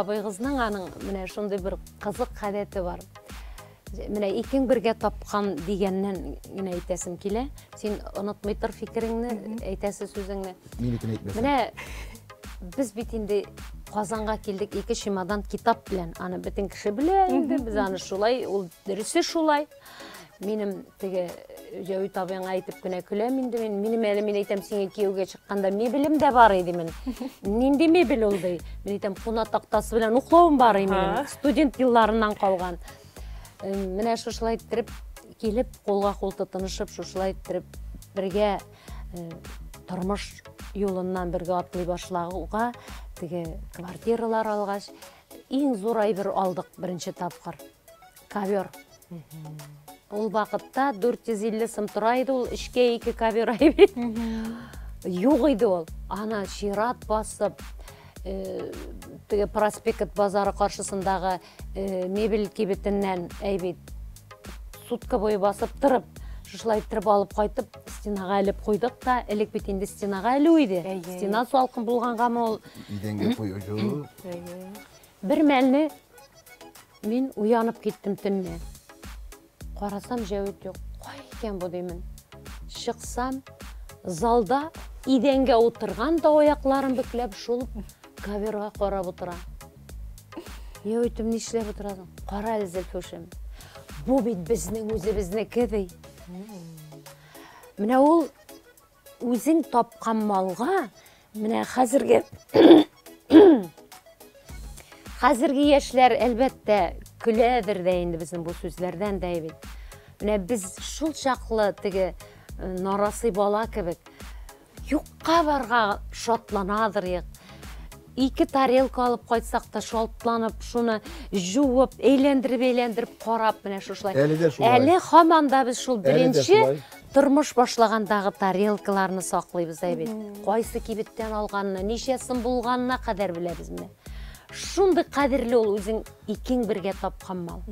абыйгызның аның менә шундый бер кызык гадәте бар. Менә икең бергә тапкан дигәннән генә әйтәсем килә. Син онытмый тор фикереңне, әйтәсе сүзеңне. Минекен әйтмәсәм. Менә без бит инде Казанга килдек ике чемодан китап белән. Аны бөтен кеше белә инде. Без аны шулай, ул дөресе шулай. Минем теге Җавит абыйга әйтеп кенә көләм инде мин. Минем әле мин әйтәм сиңа кияүгә чыкканда мебелем дә бар иде мин. Нинди мебель ул ди? Мин әйтәм куна тактасы белән уклавым бар иде минем. Студент елларыннан калган. Э, Менә шушылай иттереп килеп, кулга кул тотынышып, шушылай иттереп бергә э, тормыш юлыннан бергә атлый башлагуга теге квартиралар алгач иң зур әйбер алдык беренче тапкыр. Ковер. Ул вакытта 450 сым ул, эшкә ике ковер әйбит. Юк иде ул. Ана чират басып, э, проспект базары каршысындагы э, мебель кибетеннән әйбит сутка буе басып торып, шушылай иттереп алып кайтып, стенага элеп куйдык та, стенага элүү иде. Әйе. Стена салкын булгангамы ул Идәнгә куючу. Әйе. Бер мәлне мин уянып Җәвит юк. Кай икән бу димин. Чыксам, залда идәнгә утырган да аякларын бөкләп шул каверга карап утыра. Җәвитем нишләп утырасың? Кара әле Зөлфүшем. Бу бит безнең үзебезнеке ди. Менә ул үзең тапкан малга менә хәзерге Хәзерге яшьләр әлбәттә көләдер дә инде безнең бу сүзләрдән дә бит. Менә без шул чаклы теге э, нарасый бала кебек юкка барга шатланадыр як. Ике тарелка алып кайтсак та шатланып, шуны жуып, әйләндереп, әйләндереп карап менә шушылай. Әле дә шулай. Әле һаман да без шул беренче шулай. тормыш башлагандагы тарелкаларны саклыйбыз әйбит. Кайсы кибеттән алганны, ничә сым булганына кадәр беләбез менә. Шундый кадерле ул үзең икең бергә тапкан мал.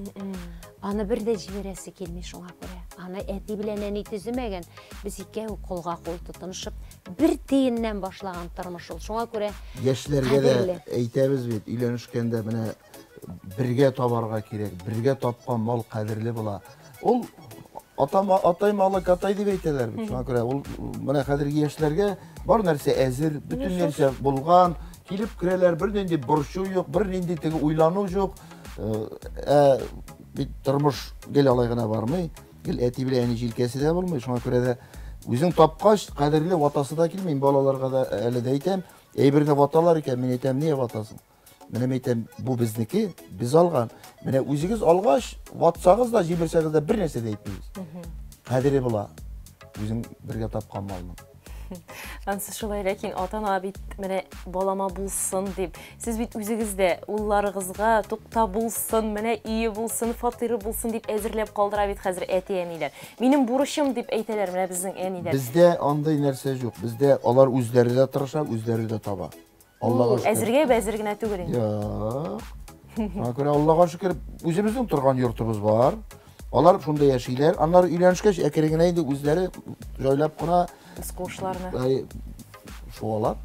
Аны дә җибәрәсе килми шуңа күрә. Аны әти белән әни төземәгән. Без икәү кулга кул тотынышып, бер тиеннән башлаган тормыш ул. Шуңа күрә Яшьләргә дә әйтәбез бит, өйләнешкәндә менә бергә табарга кирәк. Бергә тапкан мал кадерле була. Ул атама атай малы катай дип әйтәләр бит. Шуңа күрә ул менә хәзерге яшьләргә бар нәрсә әзер, бөтен нәрсә булган. Бер нинди борчу юк, бер нинди теге уйлану юк. Ә бит тормыш гел алай гына бармый. Гел әти белән әни җилкәсе дә булмый. Шуңа күрә дә үзең тапкач кадерле ватасы да килми. Мин балаларга да әле дә әйтәм, әйберне ваталар икән, мин әйтәм, нигә ватасың? Менә мен әйтәм, бу безнеке, без алган. Менә үзегез алгач, ватсагыз да, җибәрсәгез дә бер нәрсә дә әйтмибез. Кадере була. Үзең бергә тапкан малның. Ансы шулай ләкин ата-ана бит менә балама булсын дип, сез бит үзегез дә улларыгызга тукта булсын, менә ие булсын, фатиры булсын дип әзерләп калдыра бит хәзер әти-әниләр. Минем бурычым дип әйтәләр менә безнең әниләр. Бездә андай нәрсә юк. Бездә алар үзләре дә тырыша, үзләре дә таба. Аллага шөкер. әзергә бәзер генә түгел инде. Шуңа күрә Аллага шөкер, үзебезнең торган йортыбыз бар. Алар шунда яшиләр. Аннары өйләнешкәч әкрен инде үзләре җайлап кына Кушларны. Әй, шуалар.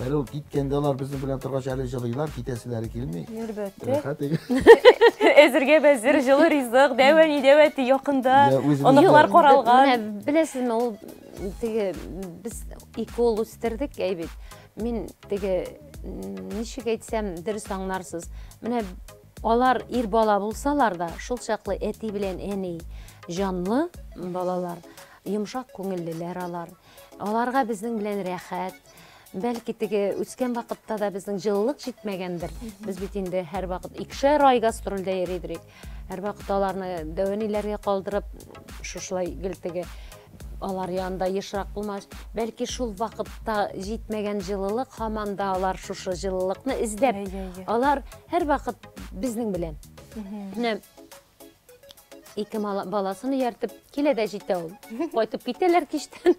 Әле ул киткәндә алар безнең белән торгач әле җылыйлар, китәселәре килми. Әлбәттә. Рәхәт иде. Әзергә бәзер җылы ризык, дәвани дәвәти якында. Я, үзебез- Аналар каралган. Менә беләсезме, ул теге без ике ул үстердек, әйбит. Мин теге м, ничек әйтсәм дөрес аңларсыз. Менә алар ир бала булсалар да, шул чаклы әти белән әни җанлы балалар, йомшак күңеллеләр алар. Аларга безнең белән рәхәт, бәлки теге үскән вакытта да безнең җылылык җитмәгәндер. Без бит инде һәр вакыт икешәр ай гастрольдә йөридек. Һәр вакыт аларны дәваниләргә калдырып, шушылай гел теге алар янында ешрак булмаш. Бәлки шул вакытта җитмәгән җылылык һаман да алар шушы җылылыкны эзләп. Алар һәр вакыт безнең белән. Менә мала- баласын ияртеп килә дә җитә ул. Кайтып китәләр кичтән.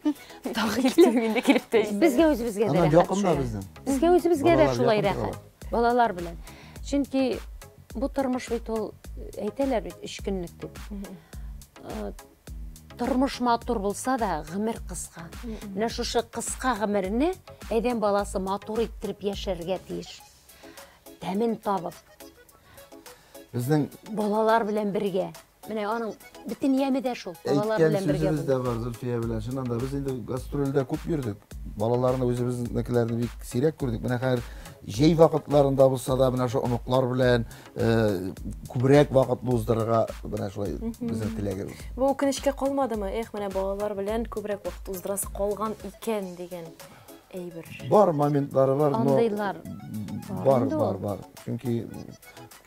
Тагы килә. Инде килеп тә җитә. Безгә үзебезгә дә Анан рәхәт. якында безнең. Безгә үзебезгә дә Балалар шулай рәхәт. Балалар белән. Чөнки бу тормыш бит ул әйтәләр бит өч көнлек дип. Э, Тормыш матур булса да гомер кыска. Менә шушы кыска гомерне әдәм баласы матур иттереп яшәргә тиеш. Тәмен табып, Безнең балалар белән бергә. Менә аның бөтен яме дә шул. Балалар бергә. сүзебез булу. дә бар Зөлфия белән. Шуннан да без инде гастрольдә күп йөрдек. Балаларны үзебезнекеләрне бик сирәк күрдек. Менә хәзер җәй вакытларында булса да менә шу оныклар белән э, күбрәк вакыт уздырырга менә шулай безнең теләгебез. Бу үкенечкә калмадымы? Эх, менә балалар белән күбрәк вакыт уздырасы калган икән дигән әйбер. Бар моментлары бар, Андыйлар бар, бар, бар. Чөнки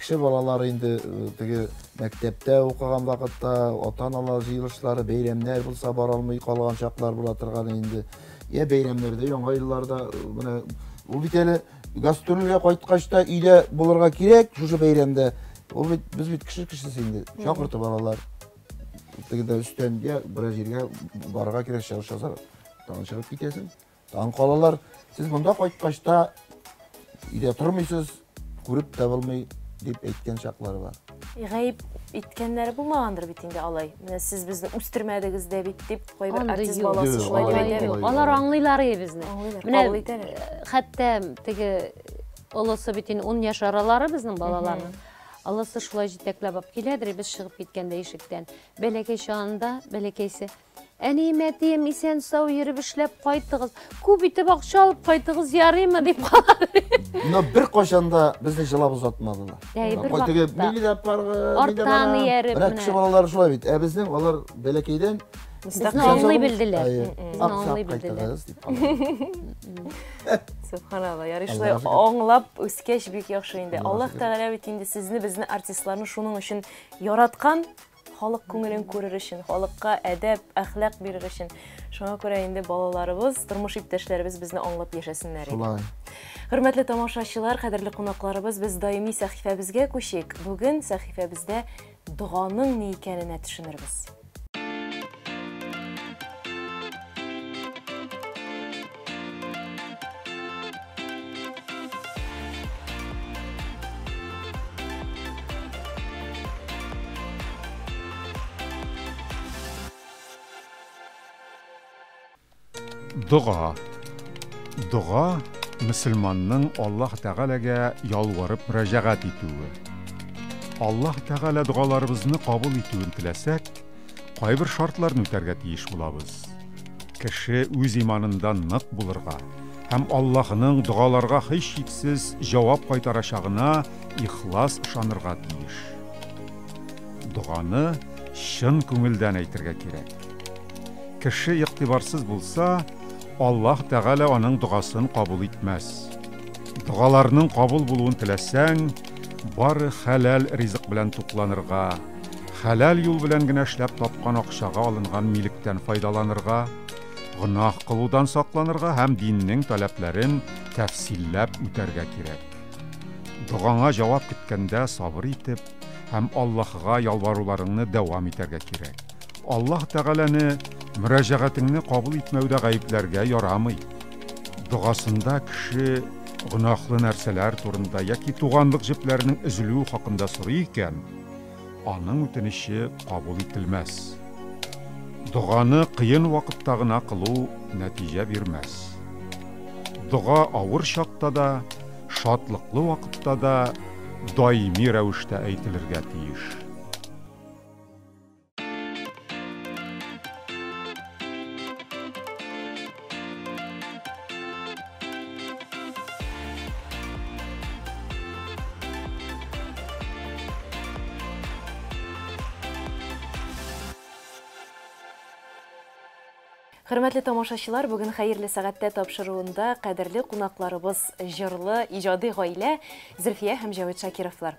кеше балалары инде э, теге мәктәптә укыган вакытта ата-аналар җыелышлары, бәйрәмнәр булса бара алмый калган чаклар була торган инде. Я бәйрәмнәрдә, яңа елларда менә ул бит әле гастрольгә кайткач та өйдә булырга кирәк шушы бәйрәмдә. Ул бит без бит кеше кешесе инде. Чакыртып алалар. Тегендә өстән я бераз җиргә барырга кирәк чыгыш ясар. Тагын чыгып китәсең. Тагын калалар. Сез монда кайткач та өйдә тормыйсыз, күреп тә дип әйткән чаклары бар. Гаип иткәннәре булмагандыр бит инде алай. Менә сез безне үстермәдегез дә бит дип кайбер артист баласы шулай дип әйтә. Алар аңлыйлар безне. Менә хәтта теге олысы бит инде 10 яшь аралары безнең балаларның. Алысы шулай җитәкләп алып киләдер, без чыгып киткәндә ишектән. Бәләкәй чагында, бәләкәйсе Әни мәтием исән сау йөреп эшләп кайтыгыз. Күп итеп акча алып кайтыгыз ярыймы дип калар. Но бер кашан да безне җылап озатмадылар. Әй, бер Кай теге дә парга, Арттан ияреп Менә менә. кеше балалары шулай бит. Ә алар. Әйе, Безне аксап аңлый белделәр. кайтыгыз дип калар. Субханалла, Аллаһ шулай аңлап үскәч бик яхшы инде. Аллаһ. Тәгалә бит инде сезне, безне артистларны шуның өчен яраткан, халык күңелен күрер өчен, халыкка әдәп, әхлак бирер өчен. Шуңа күрә инде балаларыбыз, тормыш иптәшләребез безне аңлап яшәсеннәр. иде. Шулай. Хөрмәтле тамашачылар, кадерле кунакларыбыз, без даими сәхифәбезгә күчик. Бүген сәхифәбездә дуганың ни икәненә төшенербез. Дұға. Дұға мусульманның Аллаһ Тәгаләгә ялварып мөрәҗәгать итүе. Аллаһ Тәгалә дугаларыбызны кабул итүен теләсәк, кайбер шартларны үтәргә тиеш булабыз. Кеше үз иманында нык булырга һәм Аллаһның дугаларга һичшиксез җавап кайтарачагына ихлас ышанырга тиеш. Дуганы чын күңелдән әйтергә кирәк. Кеше игътибарсыз булса, Аллаһ Тәгалә аның дугасын кабул итмәс. Дугаларның кабул булуын теләсәң, бары хәләл ризык белән тукланырга, хәләл юл белән генә эшләп тапкан акчага алынган милектән файдаланырга, гөнаһ кылудан сакланырга һәм диннең таләпләрен тәфсилләп үтәргә кирәк. Дугаңа җавап көткәндә сабыр итеп һәм Аллаһка ялваруларыңны дәвам итәргә кирәк. Аллаһ Тәгаләне мөрәҗәгатеңне кабул итмәүдә гаепләргә ярамый. Дугасында кеше гөнаһлы нәрсәләр турында яки туганлык җепләренең өзелүе хакында сорый икән, аның үтенече кабул ителмәс. Дуганы кыен вакытта гына кылу нәтиҗә бирмәс. Дуга авыр чакта да, шатлыклы вакытта да даими рәвештә әйтелергә тиеш. Хөрмәтле тамашачылар, бүген хәерле сәгатьтә тапшыруында кадерле кунакларыбыз җырлы иҗади гаилә Зөлфия һәм Җавит Шакировлар.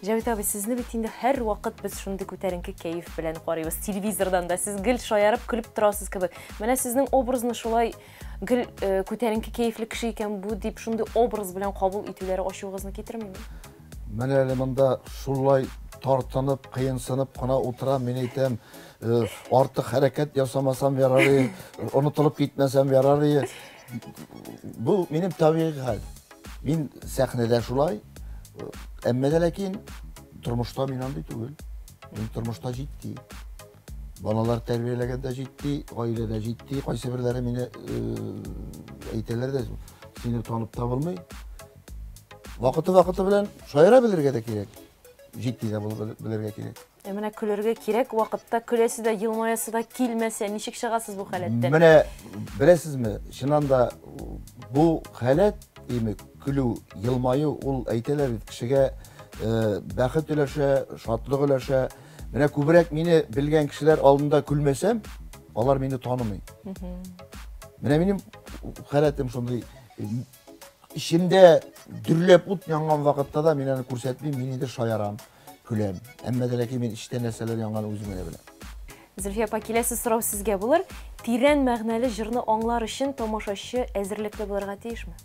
Җавит абый, сезне бит инде һәр вакыт без шундый күтәренке кәеф белән карыйбыз. Телевизордан да сез гел шаярып көлеп торасыз кебек. Менә сезнең образны шулай гел э, күтәренке кәефле кеше икән бу дип шундый образ белән кабул итүләре ачуыгызны китермиме? Менә әле монда шулай тартынып, кыенсынып кына утыра, мин әйтәм, э, артык хәрәкәт ясамасам ярар иде, онытылып китмәсәм ярар иде. Бу минем табигый хәл. Мин сәхнәдә шулай, әмма дә ләкин тормышта мин андый түгел. Мин тормышта җитди. Балалар тәрбияләгәндә җитди, гаиләдә җитди, кайсы берләре мине э, әйтәләр дә, сине танып табылмый. Вакыты вакыты белән шаяра белергә дә кирәк. Җитди дә булып белергә кирәк. Ә менә көләргә кирәк вакытта көләсе дә елмаясы да килмәсә, ничек чыгасыз бу халәттән? Менә беләсезме, чыннан да бу халәт, име көлү, елмаю, ул әйтәләр бит кешегә э, бәхет өләшә, шатлык өләшә. Менә күбрәк мине белгән кешеләр алдында көлмәсәм, алар мине танымый. Менә минем халәтем шундый ичемдә дөрләп ут янган вакытта да мин аны күрсәтмим, мин инде шаярам, көләм. Әмма дә ләкин мин иштә нәрсәләр янган үзем генә беләм. Зөлфия апа, киләсе сорау сезгә булыр. Тирән мәгънәле җырны аңлар өчен тамашачы әзерлекле булырга тиешме?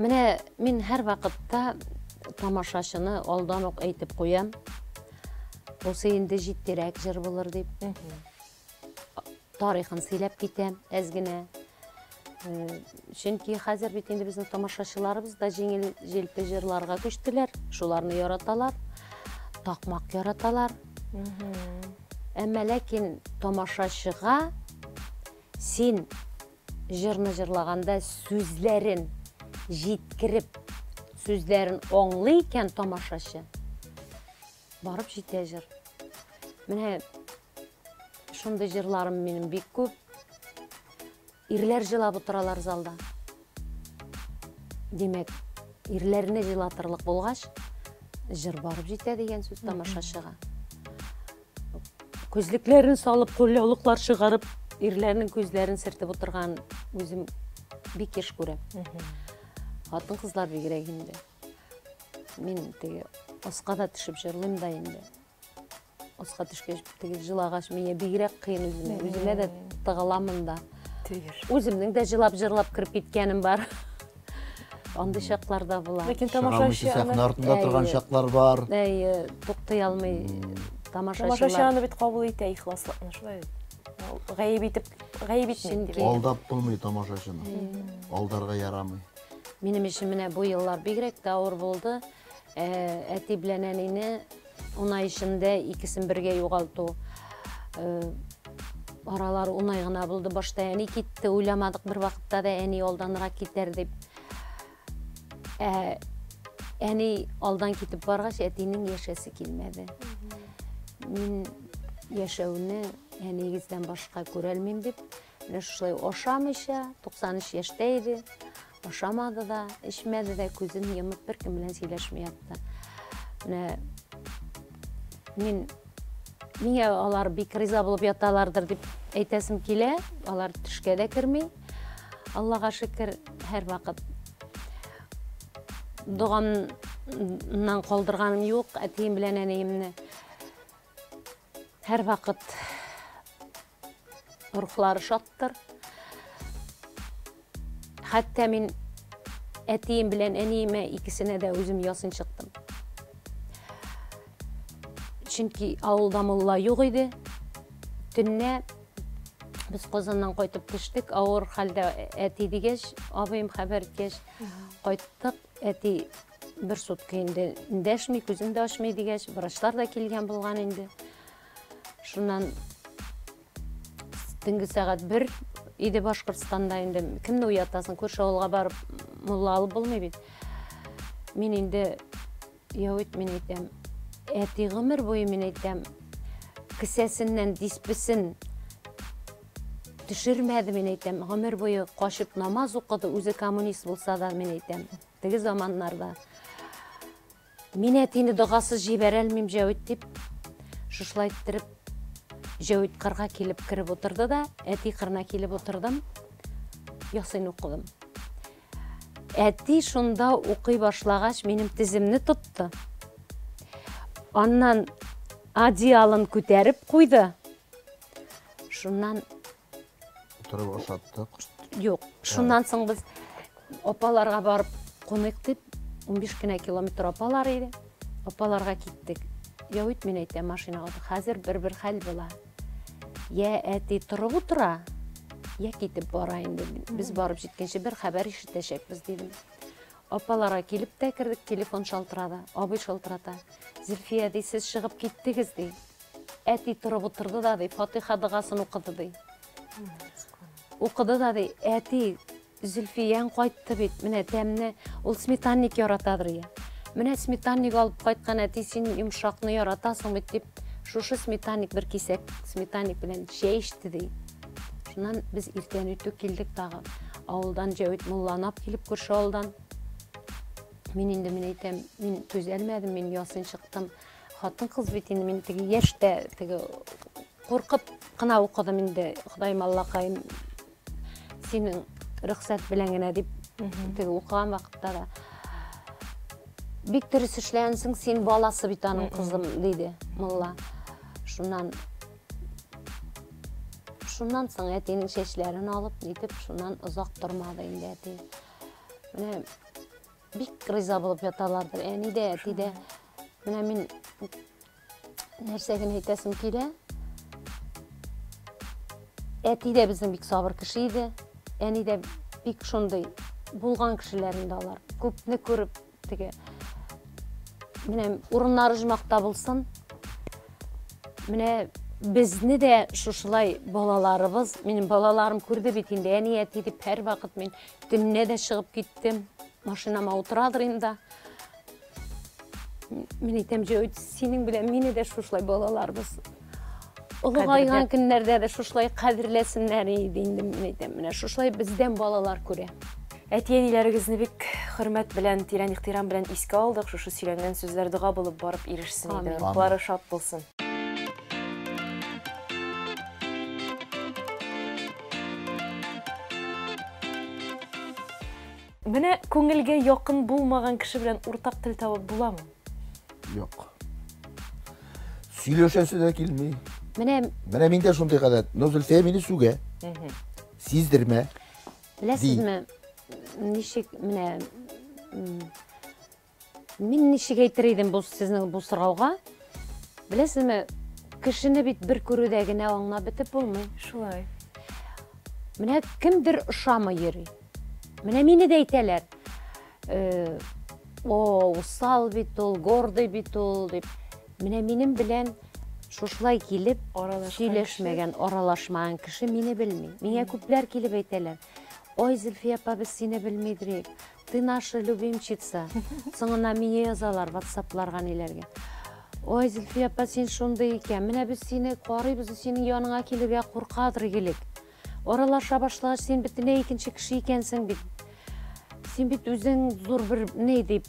Менә мин һәр вакытта тамашачыны алдан ук әйтеп куям. Бусы инде җиттирәк җыр булыр дип. Тарихын сөйләп китәм әз генә. Э, Чөнки хәзер бит инде безнең тамашачыларыбыз да җиңел җилпе җырларга күчтеләр. Шуларны яраталар. Такмак яраталар. Әмма ләкин тамашачыга син җырны җырлаганда сүзләрен җиткереп, сүзләрен аңлый икән тамашачы, барып җитә җыр. Менә шундый җырларым минем бик күп. Ирләр җырлап утыралар залда. Димәк, ирләрне җырлатырлык булгач, җыр барып җитә дигән сүз тамашачыга. Күзлекләрен салып, кулъяулыклар чыгарып, ирләрнең күзләрен сөртеп утырган үзем бик еш күрәм. Хатын кызлар бигрәк инде. Мин теге аскада төшеп җырлыйм да инде. Аска төшкәч теге җылагач миңа бигрәк кыен үземә. Үземә дә тыгыламын да. Тиеш. Үземнең дә җырлап җырлап кирип киткәнем бар. Андый чаклар да тамашачы сәхнә аны артында Әйе. чаклар бар. Әй, туктый алмый тамашачы тамашачылар. аны бит кабул итә ихласлыкны шулай. гаеп итмәйди. Чөнки- Алдап булмый тамашачыны. Алдарга ярамый. Минем өчен менә бу еллар бигрәк тә авыр булды. Ә, Әти белән әнине унай эшендә икесен бергә югалту. Аралар унай гына булды. Башта әни китте, уйламадык бер вакытта да әни алданрак китәр дип. Ә, Әни алдан китеп баргач, әтинең яшәсе килмәде. Мин яшәүне әнигездән башка күрәлмим дип, менә шулай ашамыйча, 93 яшьтә иде. Ашамады да, эчмәде дә, күзен йомып беркем белән сөйләшми ятты. Менә мин миңа алар бик риза булып яталардыр дип әйтәсем килә. Алар төшкә дә керми. Аллага шөкер, һәр вакыт дугамнан калдырганым юк, әтием белән әниемне. Һәр вакыт рухлары шаттыр хәтта мин әтием белән әниемә икесенә дә үзем ясыйн чыктым чөнки авылда мулла юк иде. Төнлә без казаннан кайтып төштек авыр хәлдә әти дигәч абыем хәбәр иткәч кайттык. Әти бер сутка инде эндәшми күзен дә ачмый дигәч врачлар да килгән булган инде. Шуннан төнге сәгать бер иде башкортстанда инде. Кемне уятасың? Күрше авылга барып мулла алып булмый бит. Мин инде яуит мин әйтәм әти гомер буе мин әйтәм кесәсеннән диспесен төшермәде мин әйтәм. Гомер буе качып намаз укыды үзе коммунист булса да мин әйтәм. Теге заманнарда мин әтине догасыз җибәрә алмыйм җәвит дип шушылай иттереп җәвит кырга килеп кереп утырды да әти кырына килеп утырдым ясыйн укыдым. Әти шунда укый башлагач минем теземне тотты. Аннан одеялын күтәреп куйды шуннан Тұрып ашаттық. Юк, шуннан соң без апаларга барып куныйк дип 15 кенә километр апалар иде. Апаларга киттек. Яуит мин әйтәм машинага. Хәзер бер-бер хәл була. Я әти торып утыра, я китеп бара инде. Без барып җиткәнче бер хәбәр ишетәчәкбез дидем. Апаларга килеп тә кердек, телефон шалтырады. Абый шалтырата. Зөлфия ди, сез чыгып киттегез ди. Әти торып утырды да ди, Фатиха дугасын укыды ди. Укыды да ди, әти Зөлфияң кайтты бит. Менә тәмне ул сметанник яратадыр я. Менә сметанник алып кайткан әти син йомшакны яратасың бит дип, шушы сметанник бер кисәк сметанник белән чәй эчте ди. Шуннан без иртән үтүк килдек тагы. Авылдан Җәвит мулланап килеп күрше авылдан. Мин инде мин әйтәм, мин түзәлмәдем, мин ясын чыктым. Хатын кыз бит инде мин теге яшьтә теге куркып кына укыдым инде. Ходаем Аллакаем синең рөхсәт белән генә дип теге укыган вакытта да бик дөрес эшләнсең син баласы бит аның кызым диде мулла шуннан шуннан соң әтинең чәчләрен алып нитеп шуннан озак тормады инде әти менә бик риза булып яталардыр әни дә әти дә менә мин нәрсә генә әйтәсем килә әти дә безнең бик сабыр кеше иде әни дә бик шундый булган кешеләр инде алар күпне күреп теге менә урыннары җмакта булсын менә безне дә шушылай балаларыбыз минем балаларым күрде бит инде әни әти дип һәр вакыт мин төнлә дә чыгып киттем машинама утырадыр инде мин әйтәм җәүит синең белән мине дә шушылай балаларыбыз олыгайган көннәрдә дә шушылай кадерләсеннәр иде инде мин әйтәм менә шушылай бездән балалар күрә әти әниләрегезне бик хөрмәт белән тирән ихтирам белән искә алдык шушы сөйләнгән сүзләр дуга булып барып ирешсен иде шат булсын менә күңелгә якын булмаган кеше белән уртак тел табып буламы Юк. Сөйләшәсе дә килми. менә Менә миндә шундый гадәт. Но Зөлфия мине сүгә. Сиздермә. беләсезме ничек менә м, мин ничек әйтер идем бу сезнең бу сорауга беләсезме кешене бит бер күрүдә генә аңлап бетеп булмый шулай менә кемдер ошамый йөри менә мине дә әйтәләр. Э, о усал бит ул гордый бит ул дип. Менә минем белән шушылай килеп Аралашкан сөйләшмәгән аралашмаган кеше мине белми. Миңа күпләр килеп әйтәләр. Ой зөлфия апа без сине белмидек ты наша любимчица соңына миңа язалар ватсапларга ниләргә. Ой зөлфия апа син шундый икән. Менә без сине карыйбыз синең яныңа килергә куркадыр гелек аралаша башлагач син бөтенләй икенче кеше икәнсең бит син бит зур бер ни дип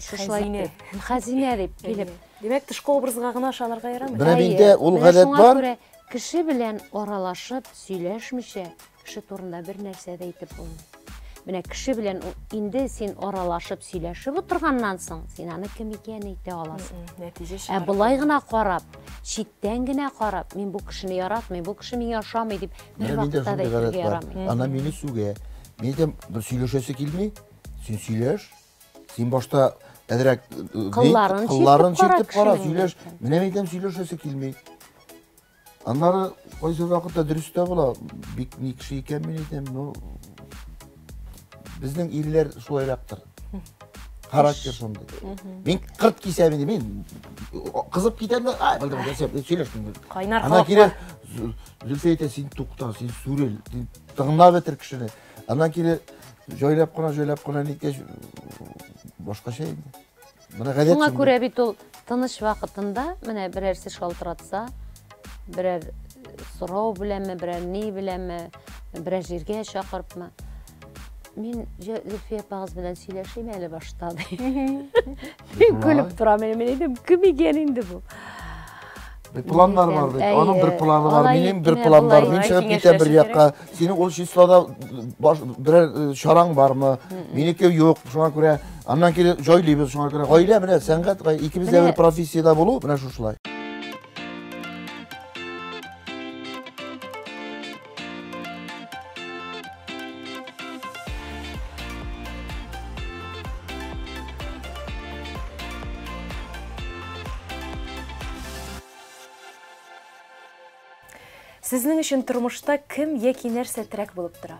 шушылай Хәзинә. итеп, хәзинә дип килеп демәк тышкы образга гына ашаларга ярамый Менә Әйе, миндә ул шуңа бар. күрә Кеше белән аралашып, сөйләшмичә, кеше турында бер нәрсә дә әйтеп булмый. Менә кеше белән у- инде син аралашып сөйләшеп утырганнан соң син аны кем икәнен әйтә аласың нәтиже Ә былай гына карап, читтән генә карап, мин бу кешене яратмыйм, бу кеше миңа ошамый дип бер Менә миндә вакытта да ярамый. Ана мине сүгә. Мин әйтәм, бер сөйләшәсе килми. Син сөйләш. Син башта кара, кешенең сөйләш. Менә мин әйтәм, сөйләшәсе килми. Аннары кайсы вакытта дөрес тә була. Бик ни кеше икән мин әйтәм, ну безнең ирләр шулайрактыр. Характер шундый. Мин кырт кисәм дә, ай, булды, булды, сөйләшмим. Кайнар Ана Зөлфия әйтә, син тукта, син сүрел, син тыңлап бетер кешене. Анан кире җайлап кына, җайлап кына ниткәч башкача инде. Менә гадәт Шуңа күрә бит ул тыныч вакытында менә берәрсе шалтыратса, берәр сорау беләнме, берәр ни беләнме, берәр җиргә чакырыпмы, мин Җә- Зөлфия апагыз белән сөйләшим әле башта. ди. Мин көлеп торам, мин әйтәм, кем икән инде бу? Bir planlar var bit. Әйе, Onun bir planı var, алай benim bir итмә, plan var. болай Min итмә, чыгып киңәшләшү китәм bir керек. якка. Синең ул числода берәр шараң бармы? Минеке юк. Шуңа күрә аннан кире җайлыйбыз. Шуңа күрә гаилә менә сәнгать икебез дә бер профессиядә булу, менә шушылай. Сезнең өчен тормышта кем яки нәрсә терәк булып тора?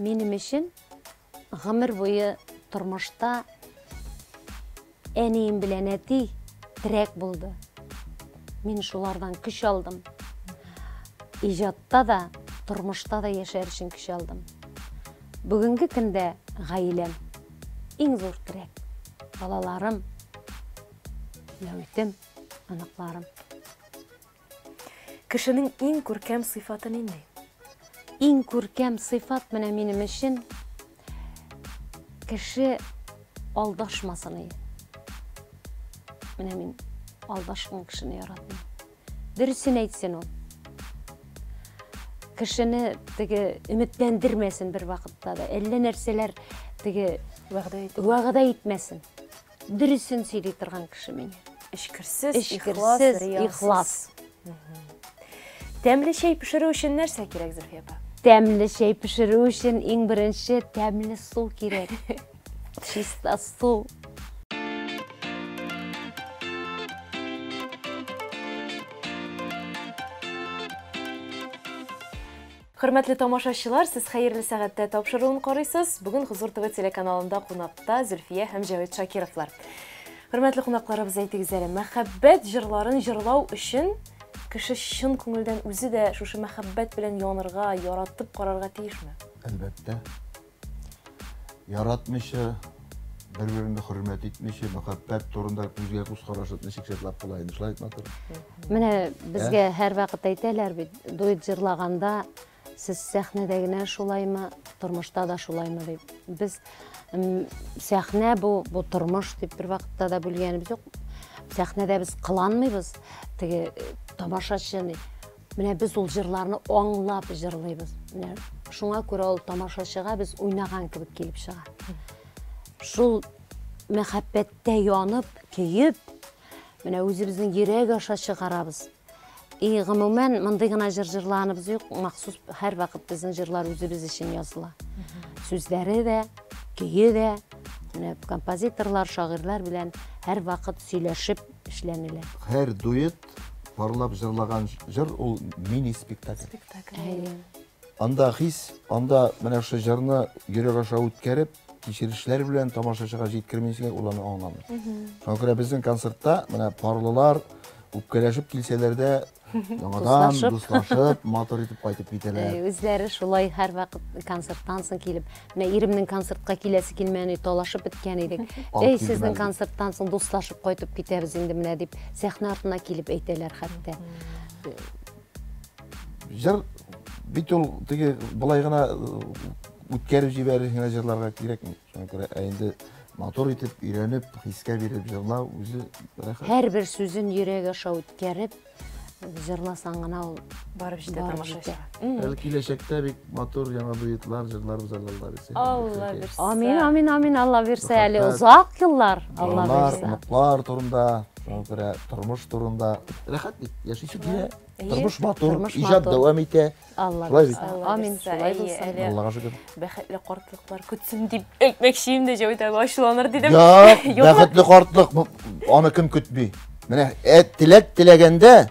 Минем өчен гомер буе тормышта әнием белән әти терәк булды. Мин шулардан көч алдым. Иҗатта да, тормышта да яшәр өчен көч алдым. Бүгенге көндә гаиләм иң зур терәк. Балаларым, Ләүтем, анакларым. Кешенең иң күркәм сыйфаты нинди? иң күркәм сыйфат менә минем өчен кеше алдашмасын иде. Менә мин алдашкан кешене яратмыйм. Дөресен әйтсен ул. Кешене теге өметләндермәсен бер вакытта да. Әллә нәрсәләр теге вәгъдә итмәсен. Дөресен сөйли торган кеше миңа. Эшкерсез, ихлас, Чәй пешерү өчен нәрсә кирәк, Зөлфия апа? Тәмле чәй пешерү өчен иң беренче тәмле су кирәк. Чиста су. Хөрмәтле тамашачылар, сез хәерле сәгатьтә тапшыруын карыйсыз. Бүген Хозур ТВ телеканалында кунакта Зөлфия һәм Җавид Шакировлар. Хөрмәтле кунакларыбыз, әйтегез әле, мәхәббәт җырларын җырлау кеше чын күңелдән үзе дә шушы мәхәббәт белән янырга, яратып карарга тиешме? Әлбәттә. Яратмыйча, бер-береңне хөрмәт итмичә, мәхәббәт турында күзгә күз карашып ничек шәтләп була инде, шулай әйтмә тор. Менә безгә һәр вакыт әйтәләр бит, дуэт җырлаганда сез сәхнәдә генә шулаймы, тормышта да шулаймы дип. Без м, сәхнә бу бу тормыш дип бер вакытта да белгәнебез юк. Сәхнәдә без кыланмыйбыз. Теге э, тамашачы ни. Менә без ул җырларны аңлап җырлыйбыз. Менә шуңа күрә ул тамашачыга без уйнаган кебек килеп чыга. Шул мәхәббәттә янып, көйеп, менә үзебезнең йөрәк аша чыгарабыз. И гомумән мондый гына җыр җырланыбыз юк, махсус һәр вакыт безнең җырлар үзебез өчен языла. Сүзләре дә, көе дә, композиторлар, шагыйрьләр белән һәр вакыт сөйләшеп эшләнеләр. Һәр дуэт парлап җырлаган җыр ул мини спектакль. Спектакль. Анда хис, анда менә шул җырны йөрәк аша үткәреп, кичерешләр белән тамашачыга җиткермәсәгә ул аны аңламый. Шуңа күрә безнең концертта менә парлылар үпкәләшеп килсәләр дә яңадан Дуслашып. дуслашып, матур итеп кайтып китәләр. Ә, Үзләре шулай һәр вакыт концерттан соң килеп, менә иремнең концертка киләсе килмәне, талашып беткән идек. Эй, сезнең әле. концерттан соң дуслашып кайтып китәбез инде менә дип сәхнә артына килеп әйтәләр хәтта. Җыр бит ул теге былай гына э, үткәреп җибәрер генә җырларга кирәкми. Шуңа күрә ә инде матур итеп, өйрәнеп, хискә биреп җырлау үзе рәхәт. Һәр бер сүзен йөрәк аша үткәреп, жырласаң гана ул барып Барып тамашачыга Әле киләчәктә бик матур яңа дуэтлар, җырларыбыз Алла бирсен. алла бирсә амин амин амин алла әле Рәхмәт. озак еллар алла бирсә ныклар турында, тормыш турында. Рәхәт бит, яшисе килә. Тормыш матур, матур. дәвам итә. алла Шулай бирсә бит. амин шулай булсын. Аллага шөкер. бәхетле картлыклар көтсен дип әйтмәкче идем дә җавит әби ачуланыр дидем бәхетле картлык, аны кем көтми? Менә ә, теләк теләгәндә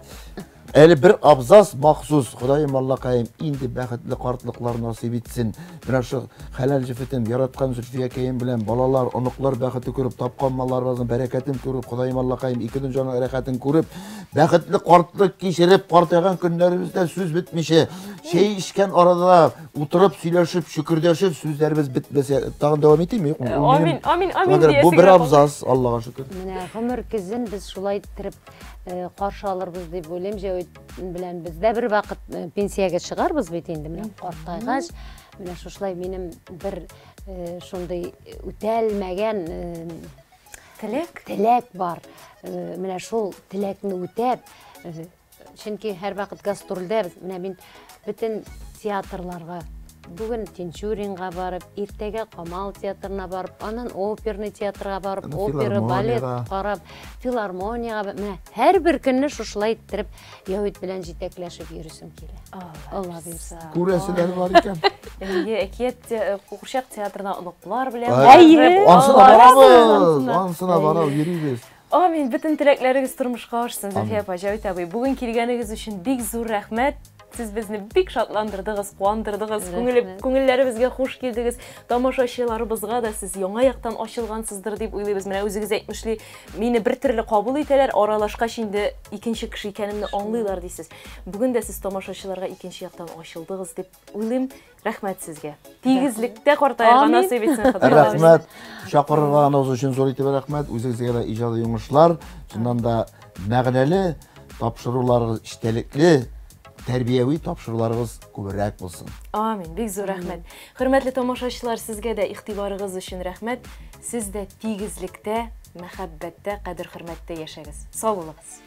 әле бер абзац махсус, Ходаем Аллакаем, инде бәхетле картлыклар насыйп итсен. Менә шу хәләл җефетем яраткан Зөлфия кәем белән балалар, оныклар бәхете күреп, тапкан малларыбызның бәрәкәтен күреп, Ходаем Аллакаем ике дөньяның рәхәтен күреп, бәхетле картлык кичереп, картайган көннәребездә сүз бетмичә, чәй эчкән арада утырып сөйләшеп, шөкердәшеп, сүзләребез бетмәсә, тагын дәвам итим юкмы? Ул амин амин амин генә калды. абзац, Аллага шөкер. менә гомер көзен без шулай э, каршы алырбыз дип уйлыйм җәвит белән без дә бер вакыт э, пенсиягә чыгарбыз бит инде менә картайгач минем бер э, шундый үтәлмәгән э, теләк теләк бар. Э, менә шул теләкне үтәп э, чөнки һәр вакыт гастрольдәбез менә мин театрларга бүген Тинчуринга барып, иртәгә Камал театрына барып, анан оперный театрга барып, опера, балет ба- менә һәр бер көнне шушылай иттереп Явит белән җитәкләшеп йөрисем килә. Алла бирсә. Күрәселәр бар икән. Әйе, әкият Курчак театрына оныклар белән Әйе. Ансына барабыз, ансына барабыз, йөрибез. Амин, бөтен теләкләрегез тормышка ашсын, Зәфия апа, Җавит абый. Бүген килгәнегез өчен бик зур рәхмәт. Сез безне бик күңел Рәхмәт. күңелләребезгә хуш килдегез. Тамашачыларыбызга да сез яңа ачылгансыздыр дип уйлыйбыз. Менә үзегез әйтмешли, мине бер төрле кабул итәләр, аралашкач инде икенче кеше икәнемне аңлыйлар дисез. Бүген дә сез тамашачыларга ачылдыгыз дип уйлыйм. Рәхмәт сезгә. Тигезлектә картаярга Амин. насыйп итсен Ходай. Алла Рәхмәт. Чакырганыгыз өчен зур итеп рәхмәт. Үзегезгә дә иҗади уңышлар, шуннан да мәгънәле тапшыруларыгыз, иштәлекле тәрбияви тапшыруларыгыз күбрәк булсын. Амин, бик зур рәхмәт. Хөрмәтле тамашачылар, сезгә дә игътибарыгыз өчен рәхмәт. Сез дә тигезлектә, мәхәббәттә, кадер-хөрмәттә яшәгез. Сау булыгыз.